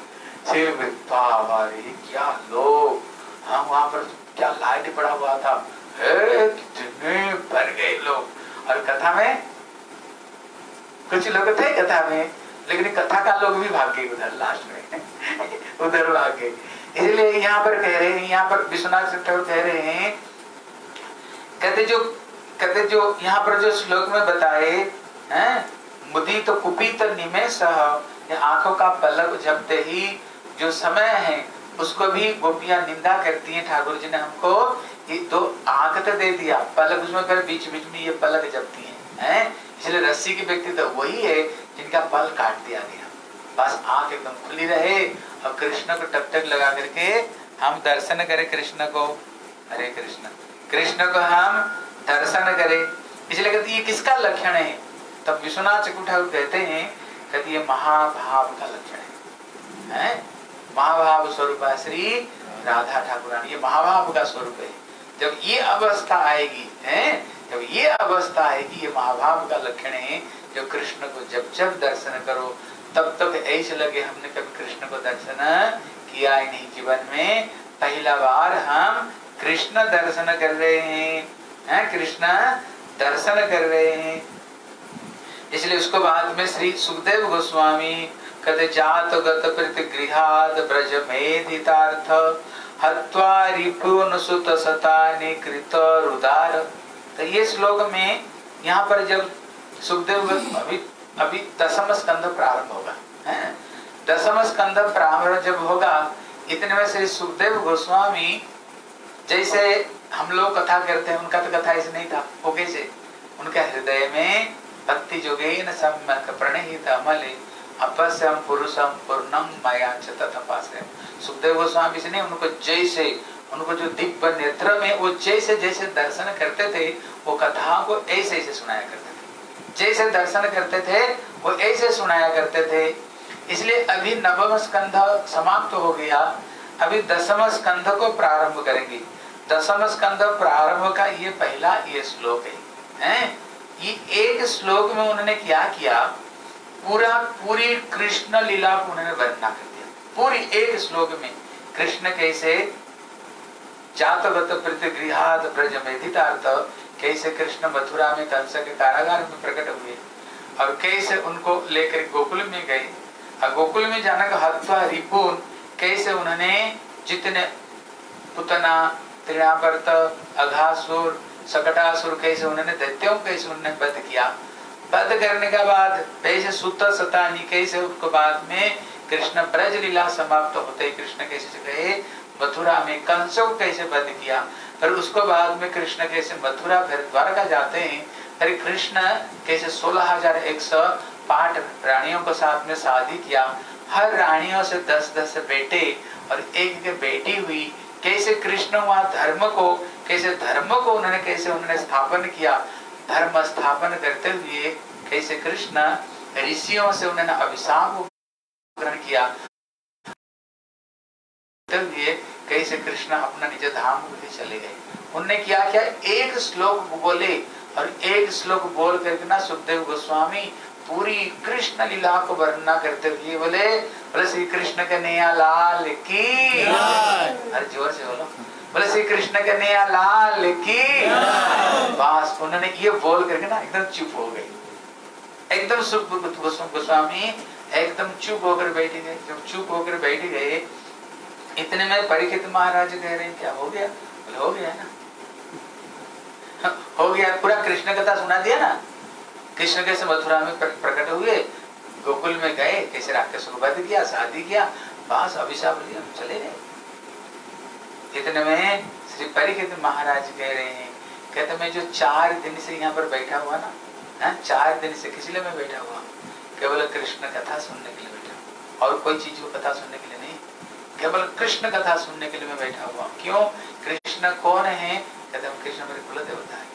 शिवपुर बाबा क्या लोग। हाँ वहाँ पर क्या लाइट पड़ा हुआ था। कितने भर गए लोग। और कथा में कुछ लोग थे कथा में, लेकिन कथा का लोग भी भाग गए उधर लास्ट में। उधर भाग गए। इसलिए यहाँ पर कह रहे हैं, यहाँ पर विश्वनाथ ठाकुर कह रहे हैं, कहते जो कहते जो यहाँ पर जो श्लोक में बताए, हैं मुदी तो कुपित निमेश आँखों का पलक झपते ही जो समय है, उसको भी गोपियाँ निंदा करती हैं, ठाकुर जी ने हमको, ये दो आँख तो दे दिया। पलक उसमें कर बीच बीच में ये पलक जपती हैं हैं। इसलिए रस्सी की व्यक्ति तो वही है जिनका पल काट दिया गया। बस आँख एकदम खुली रहे और कृष्ण को टक टक लगा करके हम दर्शन करें कृष्ण को। हरे कृष्ण। कृष्ण को हम दर्शन करें। इसलिए कहते ये किसका लक्षण है? तब विश्वनाथ चक्रु ठाकुर कहते हैं कहते ये महाभाव का लक्षण है, है? महाभाव स्वरूप है श्री राधा ठाकुरानी। ये महाभाव का स्वरूप है। जब ये अवस्था आएगी है? जब ये अवस्था आएगी ये महाभाव का लक्षण है, जो कृष्ण को जब जब दर्शन करो, तब तक ऐसे लगे हमने कभी कृष्ण को दर्शन किया ही नहीं जीवन में। पहला बार हम कृष्ण दर्शन कर रहे हैं। हैं कृष्ण दर्शन कर रहे हैं। इसलिए उसको बाद में श्री सुखदेव गोस्वामी कहते, जात गत प्रति गृहाद ब्रज मेदितार्थ हत्वा रिपुन सुत सतानि कृत रुदार। तो ये श्लोक में यहाँ पर जब सुखदेव अभी अभी दसम स्कंद प्रारंभ होगा दसम स्कंद प्रारंभ जब होगा, इतने में श्री सुखदेव गोस्वामी जैसे हम लोग कथा करते हैं, उनका तो कथा ऐसे नहीं था, वो कैसे? उनके हृदय में भक्ति जोगेन सम्यक प्रणहित अमले अपस्यम पुरुषम पूर्णम माया तथपासे सुखदेव गोस्वामी से नहीं, उनको जैसे उनको जो दिव्य नेत्र में वो जैसे जैसे दर्शन करते थे, वो कथा को ऐसे ऐसे सुनाया करते थे। जैसे दर्शन करते थे, वो ऐसे सुनाया करते थे। इसलिए अभी नवम स्कंध समाप्त हो गया। अभी दसम स्कंध को प्रारंभ करेंगे। दसम स्कंध प्रारंभ का ये पहला ये श्लोक है, हैं? ये एक श्लोक में उन्होंने क्या किया? पूरा पूरी कृष्ण लीला को उन्होंने वर्णना कर दिया। पूरी एक श्लोक में। कृष्ण कैसे? जातगत प्रतिगृहात ब्रज मेधितार्थ कैसे कृष्ण मथुरा में कंस के कारागार में प्रकट हुए और कैसे उनको लेकर गोकुल में गए। और गोकुल में जाने का हत्वा रिपुन, कैसे उन्होंने जितने पुतना, त्रिणावर्त, अघासुर, सकटासुर, कैसे उन्होंने दैत्यों कैसे उन्होंने वध किया। वध करने के बाद कैसे सुत सतानी, कैसे उसके बाद में कृष्ण ब्रज लीला समाप्त होते, कृष्ण कैसे गए मथुरा में कंस को कैसे वध किया? फिर उसको बाद में कृष्ण कैसे मथुरा फिर द्वारका जाते हैं? फिर कृष्ण कैसे सोलह हज़ार एक सौ पाठ रानियों को साथ में शादी किया? हर रानियों से दस दस बेटे और एक एक बेटी हुई। कैसे कृष्ण वहाँ धर्म को, कैसे धर्म को उन्होंने, कैसे उन्होंने स्थापन किया? धर्म स्थापन करते हुए कैसे कृष्ण ऋषियों से उन्होंने अभिशाप ग्रहण किया? हुए से कृष्ण अपना निज धाम को चले गए। उनने क्या किया? एक श्लोक बोले और एक श्लोक बोल करके ना सुखदेव गोस्वामी पूरी कृष्ण लीला को वर्णना करते हुए बोले बोले श्री कृष्ण कन्हैया लाल की अरे ज़ोर से बोलो। बोले श्री कृष्ण कन्हैया लाल की बस उन्होंने ये बोल करके ना एकदम चुप हो गए। एकदम सुख गोस्वामी एकदम चुप होकर बैठ गए। जब चुप होकर बैठ गए इतने में परीक्षित महाराज कह रहे हैं, क्या हो गया? बोले, हो गया ना? हो गया, पूरा कृष्ण कथा सुना दिया ना? कृष्ण कैसे मथुरा में प्रकट हुए? गोकुल में गए, कैसे राक्षस को वध किया, शादी किया, बस अभिशाप लिया, चले गए। इतने में श्री परीक्षित महाराज कह रहे हैं कहते मैं जो चार दिन से यहाँ पर बैठा हुआ ना, है? चार दिन से किस मैं बैठा हुआ? केवल कृष्ण कथा सुनने के लिए बैठा और कोई चीज़ को कथा सुनने के लिए केवल कृष्ण कथा सुनने के लिए मैं बैठा हुआ क्यों? कृष्ण कौन है? कहते हम कृष्ण मेरे कुल देवता है।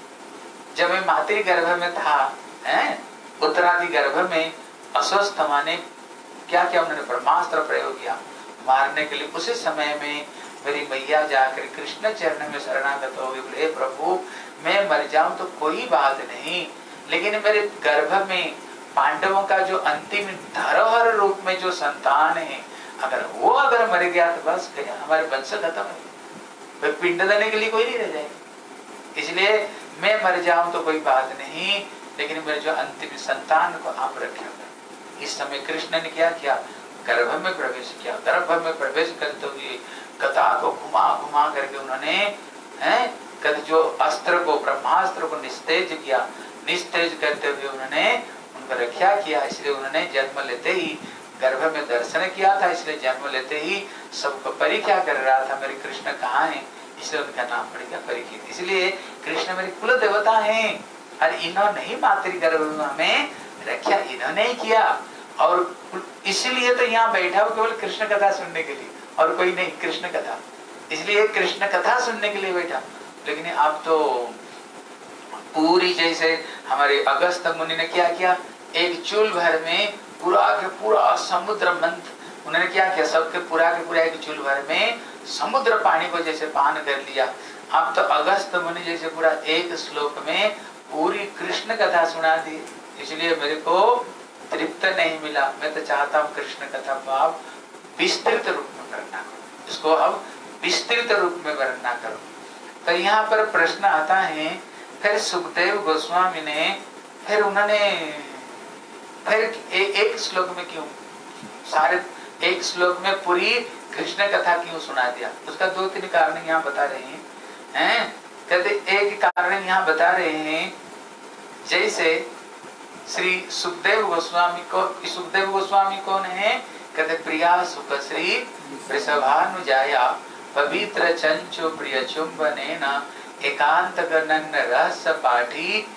जब मैं मातृ गर्भ में था, हैं उत्तरादि गर्भ में अस्वस्थ माने क्या क्या उन्होंने ब्रह्मास्त्र प्रयोग किया? मारने के लिए उसी समय में मेरी मैया जाकर कृष्ण चरण में शरणागत हो गई। बोले, "हे प्रभु, मैं मर जाऊँ तो कोई बात नहीं। लेकिन मेरे गर्भ में पांडवों का जो अंतिम धरोहर रूप में जो संतान है अगर वो अगर मर गया तो बस हमारे वंश खत्म है। फिर पिंड देने के लिए कोई नहीं रह जाएगा। इसलिए मैं मर जाऊँ तो कोई बात नहीं, लेकिन मेरे जो अंतिम संतान को आप रखेगा इस समय कृष्ण ने क्या किया? गर्भ में प्रवेश किया। गर्भ में प्रवेश करते हुए कथा को घुमा घुमा करके उन्होंने, हैं जो अस्त्र को, ब्रह्मास्त्र को निस्तेज किया। निस्तेज करते हुए उन्होंने उनका रक्षा किया। इसलिए उन्होंने जन्म लेते ही गर्भ में दर्शन किया था, इसलिए जन्म लेते ही सबको परीक्षा कर रहा था, मेरे कृष्ण कहाँ है? इसलिए उनका नाम पड़ गया परीक्षित। इसलिए कृष्ण मेरे कुल देवता हैं। और इन्होंने ही मातृ गर्भ में रक्षा इन्होंने ही किया। और इसलिए तो यहाँ बैठा हूँ केवल कृष्ण कथा सुनने के लिए, और कोई नहीं, कृष्ण कथा। इसलिए कृष्ण कथा सुनने के लिए बैठा। लेकिन अब तो पूरी जैसे हमारे अगस्त मुनि ने क्या किया? एक चूल भर में पूरा के पूरा समुद्र मंथ। उन्होंने क्या किया? सबके पूरा के पूरा एक चूल भर में समुद्र पानी को जैसे पान कर लिया। अब तो अगस्त मुनि जैसे पूरा एक श्लोक में पूरी कृष्ण कथा सुना दी। इसलिए मेरे को तृप्त नहीं मिला। मैं तो चाहता हूँ कृष्ण कथा को आप विस्तृत रूप में वर्णना करो। इसको अब विस्तृत रूप में वर्णना करो। तो यहाँ पर प्रश्न आता है, फिर सुखदेव गोस्वामी ने, फिर उन्होंने फिर एक श्लोक में क्यों? सारे एक श्लोक में पूरी कृष्ण कथा क्यों सुना दिया? उसका दो तीन कारण यहाँ बता रहे हैं। हैं? कहते, एक कारण यहाँ बता रहे हैं, जैसे श्री सुखदेव गोस्वामी को, सुखदेव गोस्वामी कौन है? कहते, प्रिया सुख श्री वृषभानुजाया पवित्र चंचो प्रिय चुंबने एकांत गणन रहस्य पाठी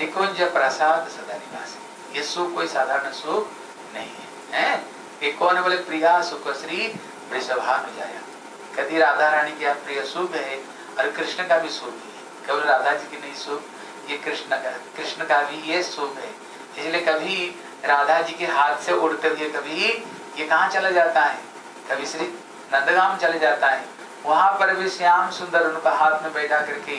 निकुंज प्रसाद सदा निवास। ये सुख, कोई साधारण सुख नहीं है? ये कौन बोले? प्रिया सुख श्री वृषभानुजाया। कभी राधा रानी की प्रिय सुख है और कृष्ण का भी सुख है। केवल राधा जी की नहीं सुख, ये कृष्ण का कृष्ण का भी ये सुख है। इसलिए कभी राधा जी के हाथ से उड़ते हुए कभी ये कहाँ चला जाता है? कभी श्री नंदगाम चले जाता है। वहाँ पर भी श्याम सुंदर उनका हाथ में बैठा करके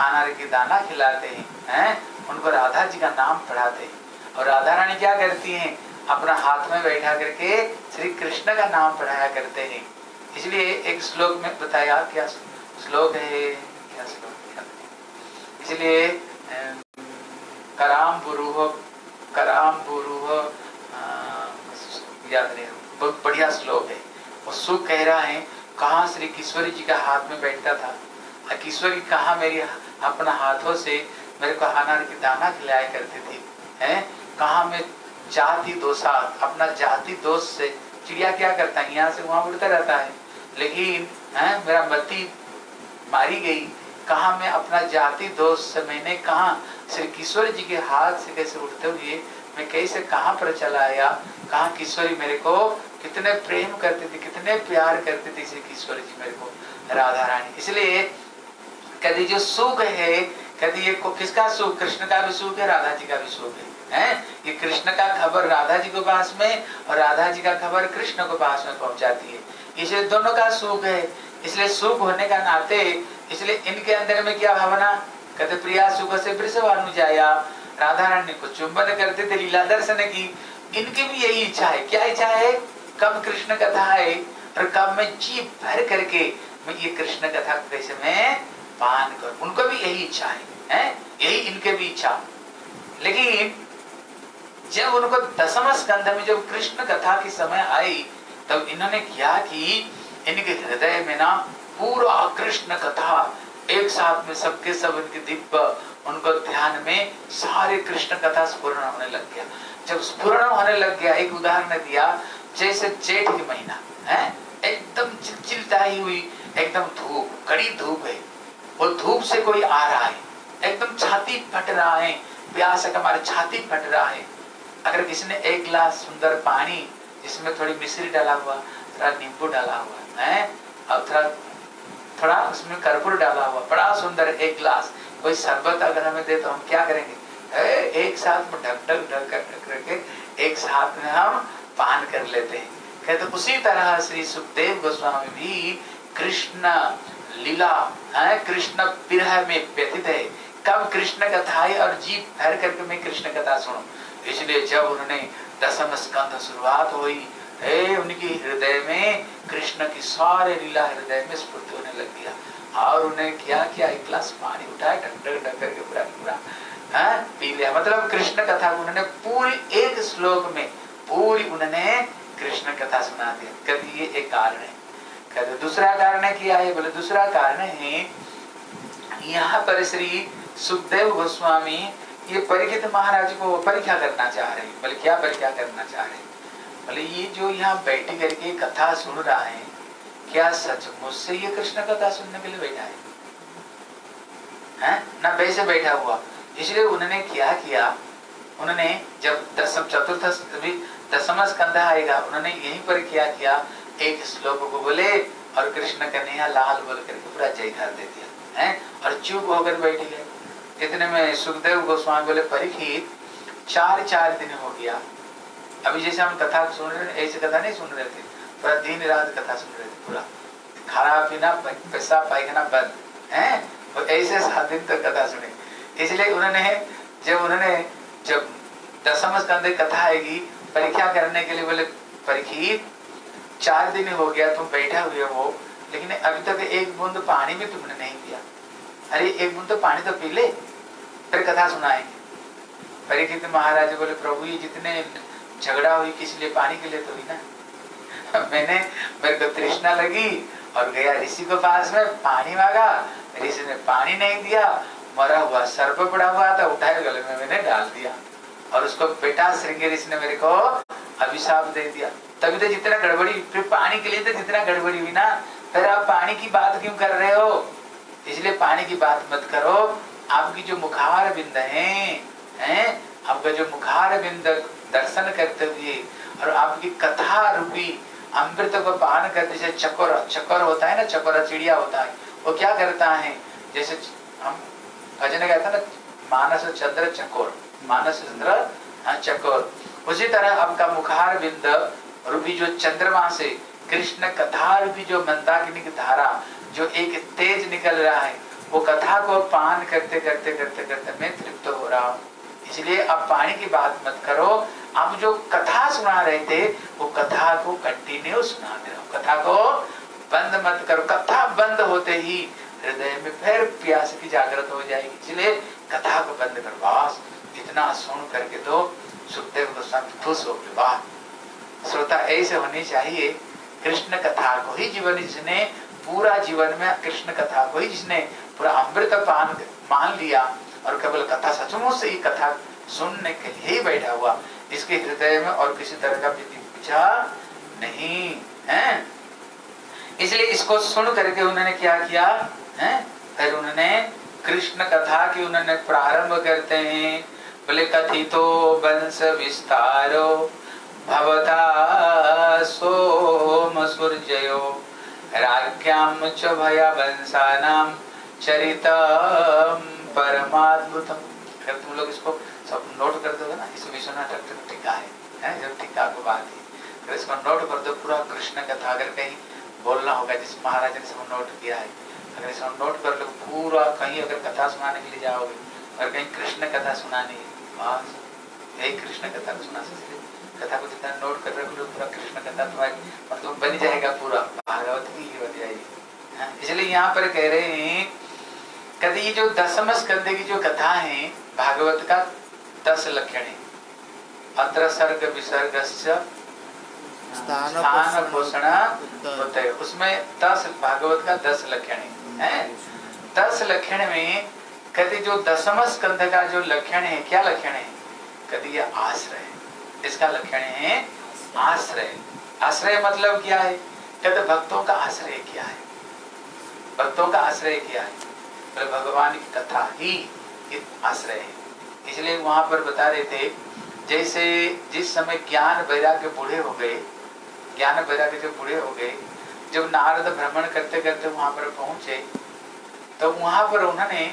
अनार की दाना खिलाते हैं हैं? उनको राधा जी का नाम पढ़ाते हैं। और राधा रानी क्या करती हैं? अपना हाथ में बैठा करके श्री कृष्ण का नाम पढ़ाया करते हैं। इसलिए एक श्लोक में बताया क्या श्लोक है, क्या श्लोक इसलिए कराम बुरूह कराम बुरूह याद नहीं बहुत बढ़िया श्लोक है। वो सुख कह रहा है, कहाँ श्री किशोरी जी का हाथ में बैठता था? और किशोरी कहाँ मेरी, अपना हाथों से मेरे को अनार की दाना खिलाया करती थी? हैं? कहाँ मैं जाति दोषा अपना जाति दोष से चिड़िया क्या करता है? यहाँ से वहाँ उड़ता रहता है। लेकिन, है, मेरा मती मारी गई। कहा मैं अपना जाति दोष से मैंने कहा श्री किशोर जी के हाथ से कैसे उड़ते हुए मैं कैसे कहाँ पर चला आया? कहा किशोरी मेरे को कितने प्रेम करते थे, कितने प्यार करते थे श्री किशोर जी मेरे को, राधा रानी। इसलिए कभी जो सुख है, कभी ये किसका सुख? कृष्ण का भी सुख है, राधा जी का भी सुख है। हैं ये कृष्ण का खबर राधा जी को पास में और राधा जी का खबर कृष्ण को पास में पहुंचाती है। इसलिए दोनों का सुख है। इसलिए सुख होने का नाते इसलिए इनके अंदर में क्या भावना? कहते प्रिया सुख से वृषभानु जाया। राधा रानी को चुंबन करते थे लीला दर्शन की। इनकी भी यही इच्छा है। क्या इच्छा है? कब कृष्ण कथा है और कब मैं जी भर करके मैं ये कृष्ण कथा कैसे मैं पान कर? उनको भी यही इच्छा है, है? यही इनके भी इच्छा। लेकिन जब उनको दसम स्कंध में जब कृष्ण कथा की समय आई, तब इन्होंने किया कि इनके हृदय में ना पूरा कृष्ण कथा एक साथ में सबके सब इनके दिव्य, उनको ध्यान में सारे कृष्ण कथा स्पूर्ण होने लग गया। जब स्पूर्ण होने लग गया, एक उदाहरण दिया, जैसे जेठ की महीना है? एकदम चिलचिलताई हुई, एकदम धूप, कड़ी धूप है। वो धूप से कोई आ रहा है, एकदम छाती फट रहा है, प्यास हमारे छाती फट रहा है। अगर किसी ने एक गिलास सुंदर पानी, जिसमें थोड़ी मिश्री डाला हुआ, थोड़ा नींबू डाला हुआ, है? और थोड़ा थोड़ा उसमें कर्पूर डाला हुआ, बड़ा सुंदर एक गिलास, कोई शरबत अगर हमें दे तो हम क्या करेंगे? एक साथ में ढक ढक ढक ढक करके एक साथ में हम पान कर लेते हैं। कहते तो उसी तरह श्री सुखदेव गोस्वामी भी कृष्ण लीला, है? कृष्ण विरह में व्यतीत है। कब कृष्ण कथाएँ और जीप भर करके मैं कृष्ण कथा सुनूं? इसलिए जब उन्होंने दसम स्कंध शुरुआत हुई उनकी हृदय में कृष्ण की सारे लीला हृदय में स्फूर्ति होने लग गया। और उन्हें क्या किया? एक गिलास पानी उठाया ढक ढक करके पूरा पूरा हाँ, पी लिया। मतलब कृष्ण कथा उन्होंने पूरी एक श्लोक में पूरी उन्होंने कृष्ण कथा सुना दिया कहते ये एक कारण है। कहते दूसरा कारण क्या है? बोले दूसरा कारण है यहाँ पर श्री सुखदेव गोस्वामी ये परीक्षित महाराज को परीक्षा करना चाह रहे हैं? बोले क्या परीक्षा करना चाह रहे हैं? बोले ये जो यहाँ बैठ करके कथा सुन रहा है, क्या सचमुच से ये कृष्ण कथा सुनने के लिए बैठा है। हैं? ना वैसे बैठा हुआ। इसलिए उन्होंने क्या किया? उन्होंने जब दसम, चतुर्थ अभी दसम स्कंध आएगा, उन्होंने यहीं पर क्या किया? एक श्लोक को बोले और कृष्ण कन्हैया लाल बोल करके पूरा जय जयकार दे दिया। है? और चुप होकर बैठ गए। इतने में सुखदेव गोस्वामी बोले परीक्षित चार चार दिन हो गया। अभी जैसे हम कथा सुन रहे ऐसे कथा नहीं सुन रहे थे। पूरा दिन रात कथा सुन रहे थे, पूरा। खाना पीना पैसा, पायखाना बंद, है? ऐसे सात दिन तक कथा सुने। इसलिए उन्होंने, जब उन्होंने, जब दसम स्कंद कथा आएगी, परीक्षा करने के लिए बोले परीक्षित चार दिन हो गया, तुम बैठे हुए हो, लेकिन अभी तक एक बूंद पानी भी तुमने नहीं पिया। अरे, एक बूंद तो पानी तो पी ले। फिर कथा सुनाएँगे। परीक्षित महाराज बोले, प्रभु ये जितने झगड़ा हुई किस लिए पानी के लिए तो ना? मैंने, मेरे को तृष्णा लगी और गया ऋषि के पास में, पानी मांगा। ऋषि ने पानी नहीं दिया, मरा हुआ सर्प पड़ा हुआ था, उठाए गले में मैंने डाल दिया। और उसको बेटा श्रृंगी ऋषि ने मेरे को अभिशाप दे दिया। तभी तो जितना गड़बड़ी, फिर पानी के लिए तो जितना गड़बड़ी हुई ना, फिर आप पानी की बात क्यों कर रहे हो? इसलिए पानी की बात मत करो। आपकी जो मुखार बिंद है, हैं, आपका जो मुखार बिंद दर्शन करते हुए और आपकी कथा रूपी अमृत को पान करते जैसे चकोर चकोर होता है ना, चकोरा चिड़िया होता है, वो क्या करता है? जैसे हम भजन कहते हैं ना, मानस चंद्र चकोर, मानस चंद्र हाँ चकोर। उसी तरह आपका मुखार बिंद रूपी जो चंद्रमा से कृष्ण कथा रूपी जो मंदाकिनी की धारा, जो एक तेज निकल रहा है वो कथा को पान करते करते करते करते मैं तृप्त हो रहा हूँ। इसलिए अब पानी की बात मत करो। आप जो कथा सुना रहे थे, वो कथा को कंटिन्यू सुनाते रहो कथा को बंद मत करो। कथा बंद होते ही हृदय में फिर प्यास की जागृत हो जाएगी। इसलिए कथा को बंद करो। बस इतना सुन करके तो सुखदेव गोस्वामी खुश हो गए। वाह। श्रोता, ऐसे होनी चाहिए। कृष्ण कथा को ही जीवन जिसने, पूरा जीवन में कृष्ण कथा को ही जिसने पूरा अमृत पान मान लिया और केवल कथा सचमुच से ही कथा सुनने के लिए ही बैठा हुआ। इसके हृदय में और किसी तरह का पीछा नहीं, है? इसलिए इसको सुन करके उन्होंने क्या किया, है? फिर उन्होंने कृष्ण कथा की उन्होंने प्रारंभ करते हैं। बोले, कथितो वंश विस्तारो, भवता सोम सूर्ययो राज्ञाम च भया वंशानाम चरितम परमाद्भुतम। अगर तुम लोग इसको सब नोट कर दोगे ना इस विश्वनाथ टीका है, है जब टीका को बात है अगर इसको नोट कर दो पूरा कृष्ण कथा अगर कहीं बोलना होगा जिस महाराज ने सब नोट किया है अगर इसको नोट कर लो पूरा कहीं अगर कथा सुनाने के लिए जाओगे और कहीं कृष्ण कथा सुनानी है बस यही कृष्ण कथा सुना सकते कथा को जितना नोट कर रहे हो पूरा कृष्ण कथा तुम्हारी मतलब बन जाएगा पूरा। भागवत की ही बन जाएगी। इसलिए यहाँ पर कह रहे हैं कहते ये जो दसम स्कंद की जो कथा है, भागवत का दस लक्षण है। अत्र सर्ग विसर्ग स्थान पोषण होता है उसमें दस, भागवत का दस लक्षण है, हैं? दस लक्षण में कहते जो दसम स्कंद का जो लक्षण है, क्या लक्षण है? कहते ये आश्रय। इसका लक्षण है, आश्रय। आश्रय मतलब क्या है? कहते भक्तों का आश्रय क्या है? भक्तों का आश्रय क्या है? बोले भगवान की कथा ही आश्रय है इसलिए वहाँ पर बता रहे थे, जैसे जिस समय ज्ञान वैराग्य बूढ़े हो गए, ज्ञान वैराग्य जब बूढ़े हो गए, जब नारद भ्रमण करते करते वहाँ पर पहुँचे तो वहाँ पर उन्होंने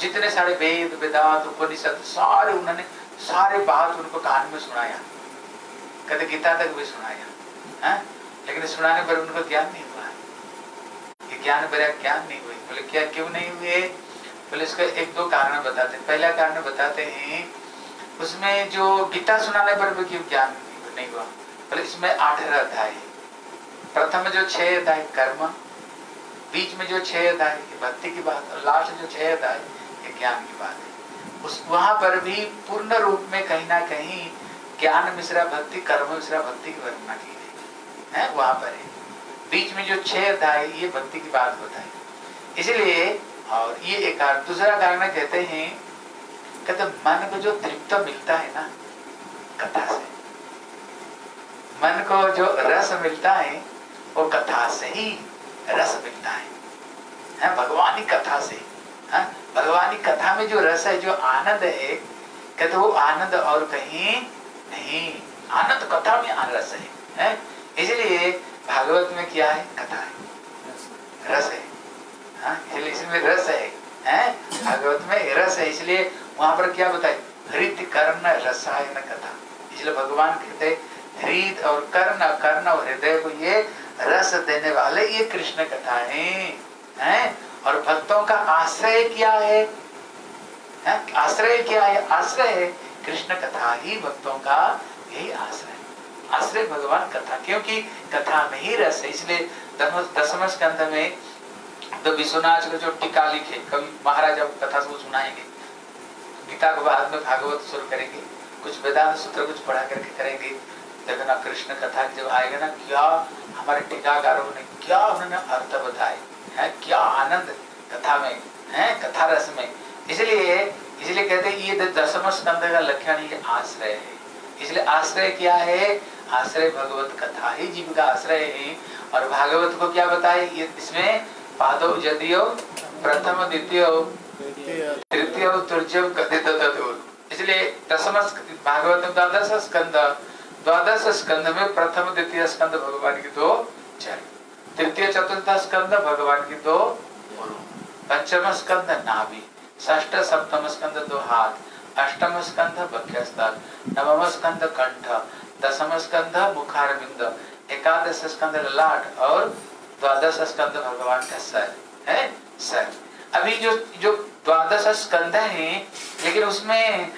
जितने सारे वेद, वेदांत, उपनिषद, सारे उन्होंने, सारे बात उनको कान में सुनाया कहते गीता तक भी सुनाया, है? लेकिन सुनाने पर उनको ज्ञान नहीं ज्ञान मेरा ज्ञान नहीं हुई। बोले, क्या, क्यों नहीं हुए? बोले, इसका एक दो कारण बताते हैं। पहला कारण बताते हैं, उसमें जो गीता सुनाने पर भी क्यों ज्ञान नहीं हुआ? बोले, इसमें अठारह अध्याय प्रथम जो छह अध्याय कर्म, बीच में जो छह अध्याय भक्ति की बात, और लास्ट जो छह अध्याय ज्ञान की बात है। उस, वहाँ पर भी पूर्ण रूप में कहीं ना कहीं ज्ञान मिश्रा भक्ति, कर्म मिश्रा भक्ति की वर्णना की गई है, वहाँ पर है। बीच में जो छह अध्याय ये भक्ति की बात है। इसलिए और ये एक कारण दूसरा कारण कहते हैं कहते मन को जो तृप्त मिलता है ना कथा से। मन को जो रस मिलता है वो कथा से ही रस मिलता है, है भगवान की कथा से। है भगवान की कथा में जो रस है जो आनंद है कहते वो आनंद और कहीं नहीं। आनंद कथा में रस है, है? इसलिए भागवत में क्या है? कथा है। रस। है। हाँ इसलिए इसमें रस है। हैं? भागवत में रस है इसलिए वहाँ पर क्या बताए? हृत कर्ण रसायन कथा। इसलिए भगवान कहते हृत और कर्ण कर्ण और हृदय को ये रस देने वाले ये कृष्ण कथा है हैं। और भक्तों का आश्रय क्या है? हैं? आश्रय क्या है? आश्रय है कृष्ण कथा ही भक्तों का यही आश्रय। आश्रय भगवान कथा, क्योंकि कथा में ही रस है। इसलिए दसम स्कंध में तो विश्वनाथ को जो टीका लिखे कभी महाराज अब कथा को सुनाएँगे। गीता को बाद में भागवत शुरू करेंगे। कुछ वेदांत सूत्र कुछ पढ़ा करके करेंगे। देखना कृष्ण कथा जब आएगा ना, क्या हमारे टीकाकारों ने, क्या उन्होंने अर्थ बताए, है? क्या आनंद कथा में, है? कथा रस में। इसलिए इसलिए कहते हैं, ये दसम स्कंध का लक्षण, ये आश्रय है। इसलिए आश्रय क्या है? आश्रय भगवत कथा ही जीव का आश्रय है। और भागवत को क्या बताए? इसमें पादो जदियो, प्रथम द्वितीय, तृतीय तृतीय कथित इसलिए दसम भागवत द्वादश स्कंद। द्वादश स्कंद में प्रथम द्वितीय स्कंद भगवान की दो चरण तृतीय चतुर्थ स्कंद भगवान की दो पंचम स्कंद नाभि। षष्ठ सप्तम स्कंद दो हाथ। अष्टम स्कंद बख्यस्थल नवम स्कंद कंठ। दसम स्कंद मुखारविंद एकादश स्कंद ललाट और द्वादश स्कंद भगवान का सर, है? सर। अभी जो जो द्वादश स्कंद है, लेकिन उसमें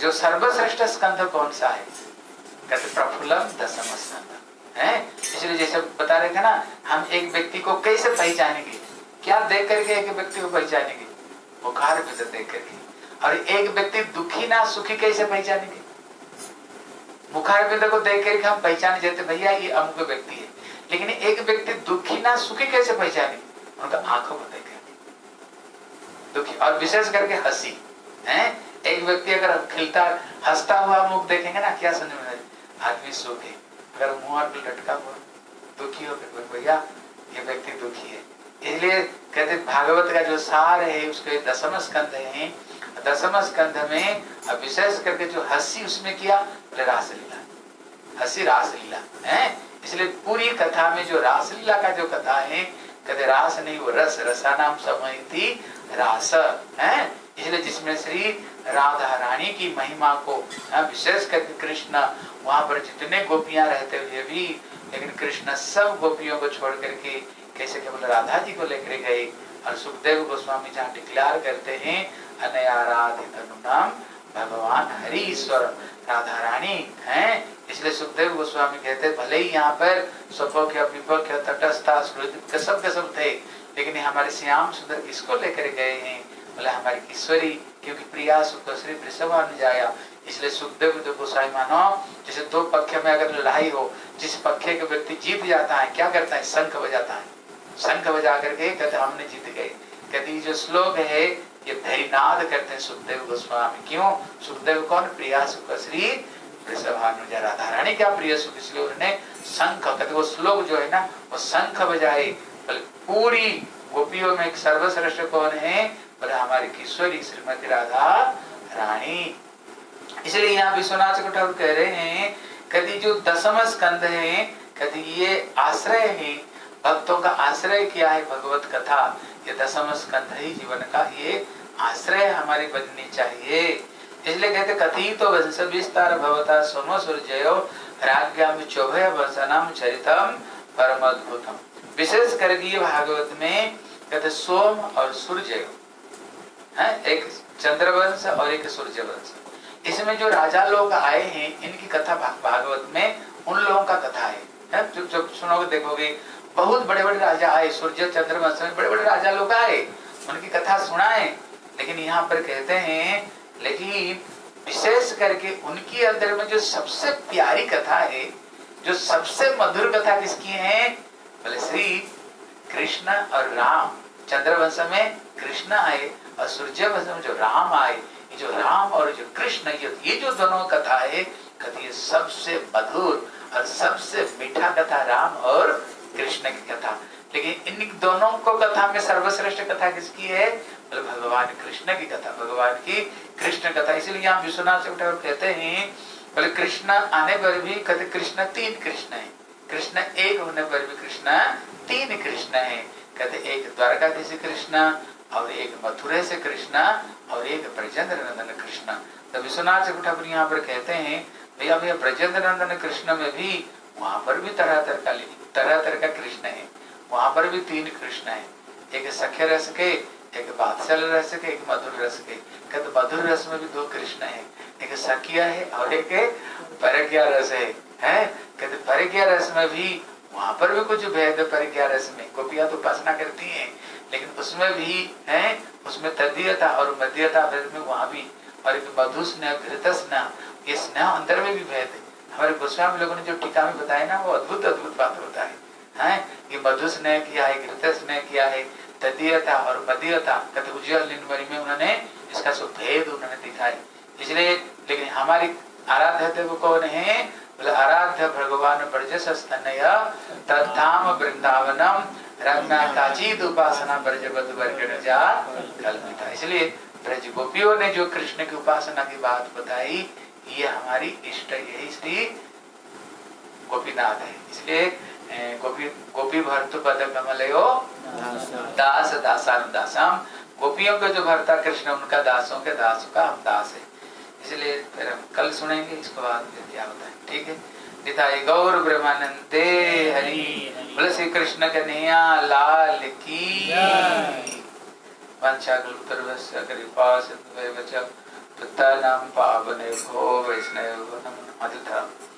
जो सर्वश्रेष्ठ स्कंध कौन सा है? कहते प्रफुल्लम दसम स्कंध है? इसलिए जैसे बता रहे थे ना, हम एक व्यक्ति को कैसे पहचानेंगे? क्या देख करके एक व्यक्ति को पहचानेंगे? बुखार भी देख करके। और एक व्यक्ति दुखी ना सुखी कैसे पहचानेंगे? बुखार बिंद को देख करके हम पहचान जाते, भैया, ये अमुक व्यक्ति है। लेकिन एक व्यक्ति दुखी ना, सुखी कैसे पहचाने? उनका आँखों को देखे दुखी और विशेष करके हँसी, है? एक व्यक्ति अगर खिलता, हंसता हुआ मुख देखेंगे ना, क्या समझ में आदमी सुख। अगर मुँह पर लटका हुआ, दुखी हो फिर भैया, ये व्यक्ति दुखी है। इसलिए कहते भागवत का जो सार है, उसके दसम स्कंध है दसम स्कंध में विशेष करके जो हसी उसमें किया रासलीला। हँसी रासलीला, है? इसलिए पूरी कथा में जो रासलीला का जो कथा है, कहते रास नहीं, वो रस रसा नाम समय थी रास, है? इसलिए जिसमें श्री राधा रानी की महिमा को विशेष करके कृष्ण, वहाँ पर जितने गोपियाँ रहते हुए भी, लेकिन कृष्ण सब गोपियों को छोड़ करके कैसे केवल राधा जी को लेकर गए और सुखदेव गोस्वामी जहाँ डिक्लेयर करते हैं अनयाराधित नाम भगवान हरि ईश्वर राधा रानी है। इसलिए सुखदेव गोस्वामी कहते, भले ही यहाँ पर स्वपक्ष विपक्ष तटस्था सब के सब थे, लेकिन हमारे श्याम सुंदर किसको लेकर गए हैं? बोले हमारी ईश्वरी, क्योंकि प्रिया सुख श्री वृषभ जाया। इसलिए सुखदेव गोसाई मानो, जैसे दो पक्ष में अगर लड़ाई हो, जिस पक्ष के व्यक्ति जीत जाता है, क्या करता है? शंख बजाता है। शंख बजा करके कहते, हमने जीत गए। कहते जो श्लोक है ये धैर्यनाद करते हैं सुखदेव गोस्वामी। क्यों? सुखदेव कौन? प्रिया सुख श्री वृषभानुजा राधा रानी क्या प्रिय सुख? इसलिए उन्होंने शंख कहते वो श्लोक जो है ना, वो शंख बजाए। पूरी गोपियों में एक सर्वश्रेष्ठ कौन है? बोले, हमारी किशोरी श्रीमती राधा रानी इसलिए यहाँ विश्वनाथ ठाकुर कह रहे हैं, कभी जो दसम स्कंद है, कभी ये आश्रय है। भक्तों का आश्रय क्या है? भगवत कथा। ये दसम स्कंध ही जीवन का ये आश्रय हमारी बननी चाहिए। इसलिए कहते कथी तो वंश विस्तार भवता सोमो सूर्य राज्ञा में चौभय वंशनम चरितम परम अद्भुतम विशेष करके भागवत में कहते सोम और सूर्य है एक चंद्रवंश और एक सूर्य वंश इसमें जो राजा लोग आए हैं इनकी कथा भागवत में उन लोगों का कथा है, है? जो, जो सुनोगे देखोगे बहुत बड़े बड़े राजा आए सूर्य चंद्र वंश में बड़े बड़े राजा लोग आए उनकी कथा सुनाए लेकिन यहाँ पर कहते हैं, लेकिन विशेष करके उनकी अंदर में जो सबसे प्यारी कथा है, जो सबसे मधुर कथा किसकी है? बोले श्री कृष्ण और राम। चंद्रवंश में कृष्ण आए और सूर्य वंश में जो राम आए, ये जो राम और जो कृष्ण, ये जो दोनों कथा है, कथी सबसे मधुर और सबसे मीठा कथा राम और कृष्ण की कथा। लेकिन इन दोनों को कथा में सर्वश्रेष्ठ कथा किसकी है? भगवान कृष्ण की कथा भगवान की कृष्ण कथा इसलिए यहाँ विश्वनाथ से ठाकुर कहते हैं बोले कृष्ण आने पर भी कहते कृष्ण तीन कृष्ण है कृष्ण एक होने पर भी कृष्ण तीन कृष्ण है कहते एक द्वारकाधीश कृष्ण और एक मथुरे से कृष्ण और एक ब्रजेंद्र नंदन कृष्ण तो विश्वनाथ से ठाकुर यहाँ पर कहते हैं भैया भैया ब्रजेंद्र नंदन कृष्ण में भी वहाँ पर भी तरह तरह का तरह तरह का कृष्ण है वहाँ पर भी तीन कृष्ण है एक सख्य रस के एक बात्सल रस के, एक मधुर रस के। कहते, मधुर रस में भी दो कृष्ण है। एक सखिया है और एक परज्ञा रस है, हैं? कहते परज्ञा रस में भी वहाँ पर भी कुछ भेद है परज्ञा रस में। गोपियाँ तो उपासना करती है, लेकिन उसमें भी, है? उसमें तदीयता और मध्यता भेद में वहाँ भी। और एक मधु स्नेह, घृत स्नेह, ये स्नेह अंदर में भी भेद है। हमारे गोस्वामी लोगों ने जो टीका में बताया ना, वो अद्भुत अद्भुत बात होता है हैं? ये मधु स्नेह किया है, घृत स्नेह किया है तदीयता और मदीयता कहते उज्जवल निन्वरी में उन्होंने इसका सब भेद उन्होंने दिखाया इसलिए लेकिन हमारी आराध्य देव कौन है? बोले, आराध्य भगवान ब्रजस स्तनय तद्धाम वृंदावनम काचिद उपासना ब्रजबद वर्ग कल्पिता। इसलिए ब्रज गोपियों ने जो कृष्ण की उपासना की बात बताई, ये हमारी इष्ट, यही श्री गोपीनाथ है। इसलिए गोपी गोपी भर्त पद कमलयो दास, दासान, दासाम। गोपियों के जो भरता कृष्ण, उनका दासों के दास का हम दास है। इसलिए फिर हम कल सुनेंगे, इसके बाद फिर क्या होता है ठीक है? निताई गौर ब्रह्मानंदे हरि। बोले श्री कृष्ण कन्हैया, लाल की। वंशाकल्पतरुभ्यश्च कृपा सिन्धुभ्येव च पतितानां पावनेभ्यो वैष्णवेभ्यो नमो। नमः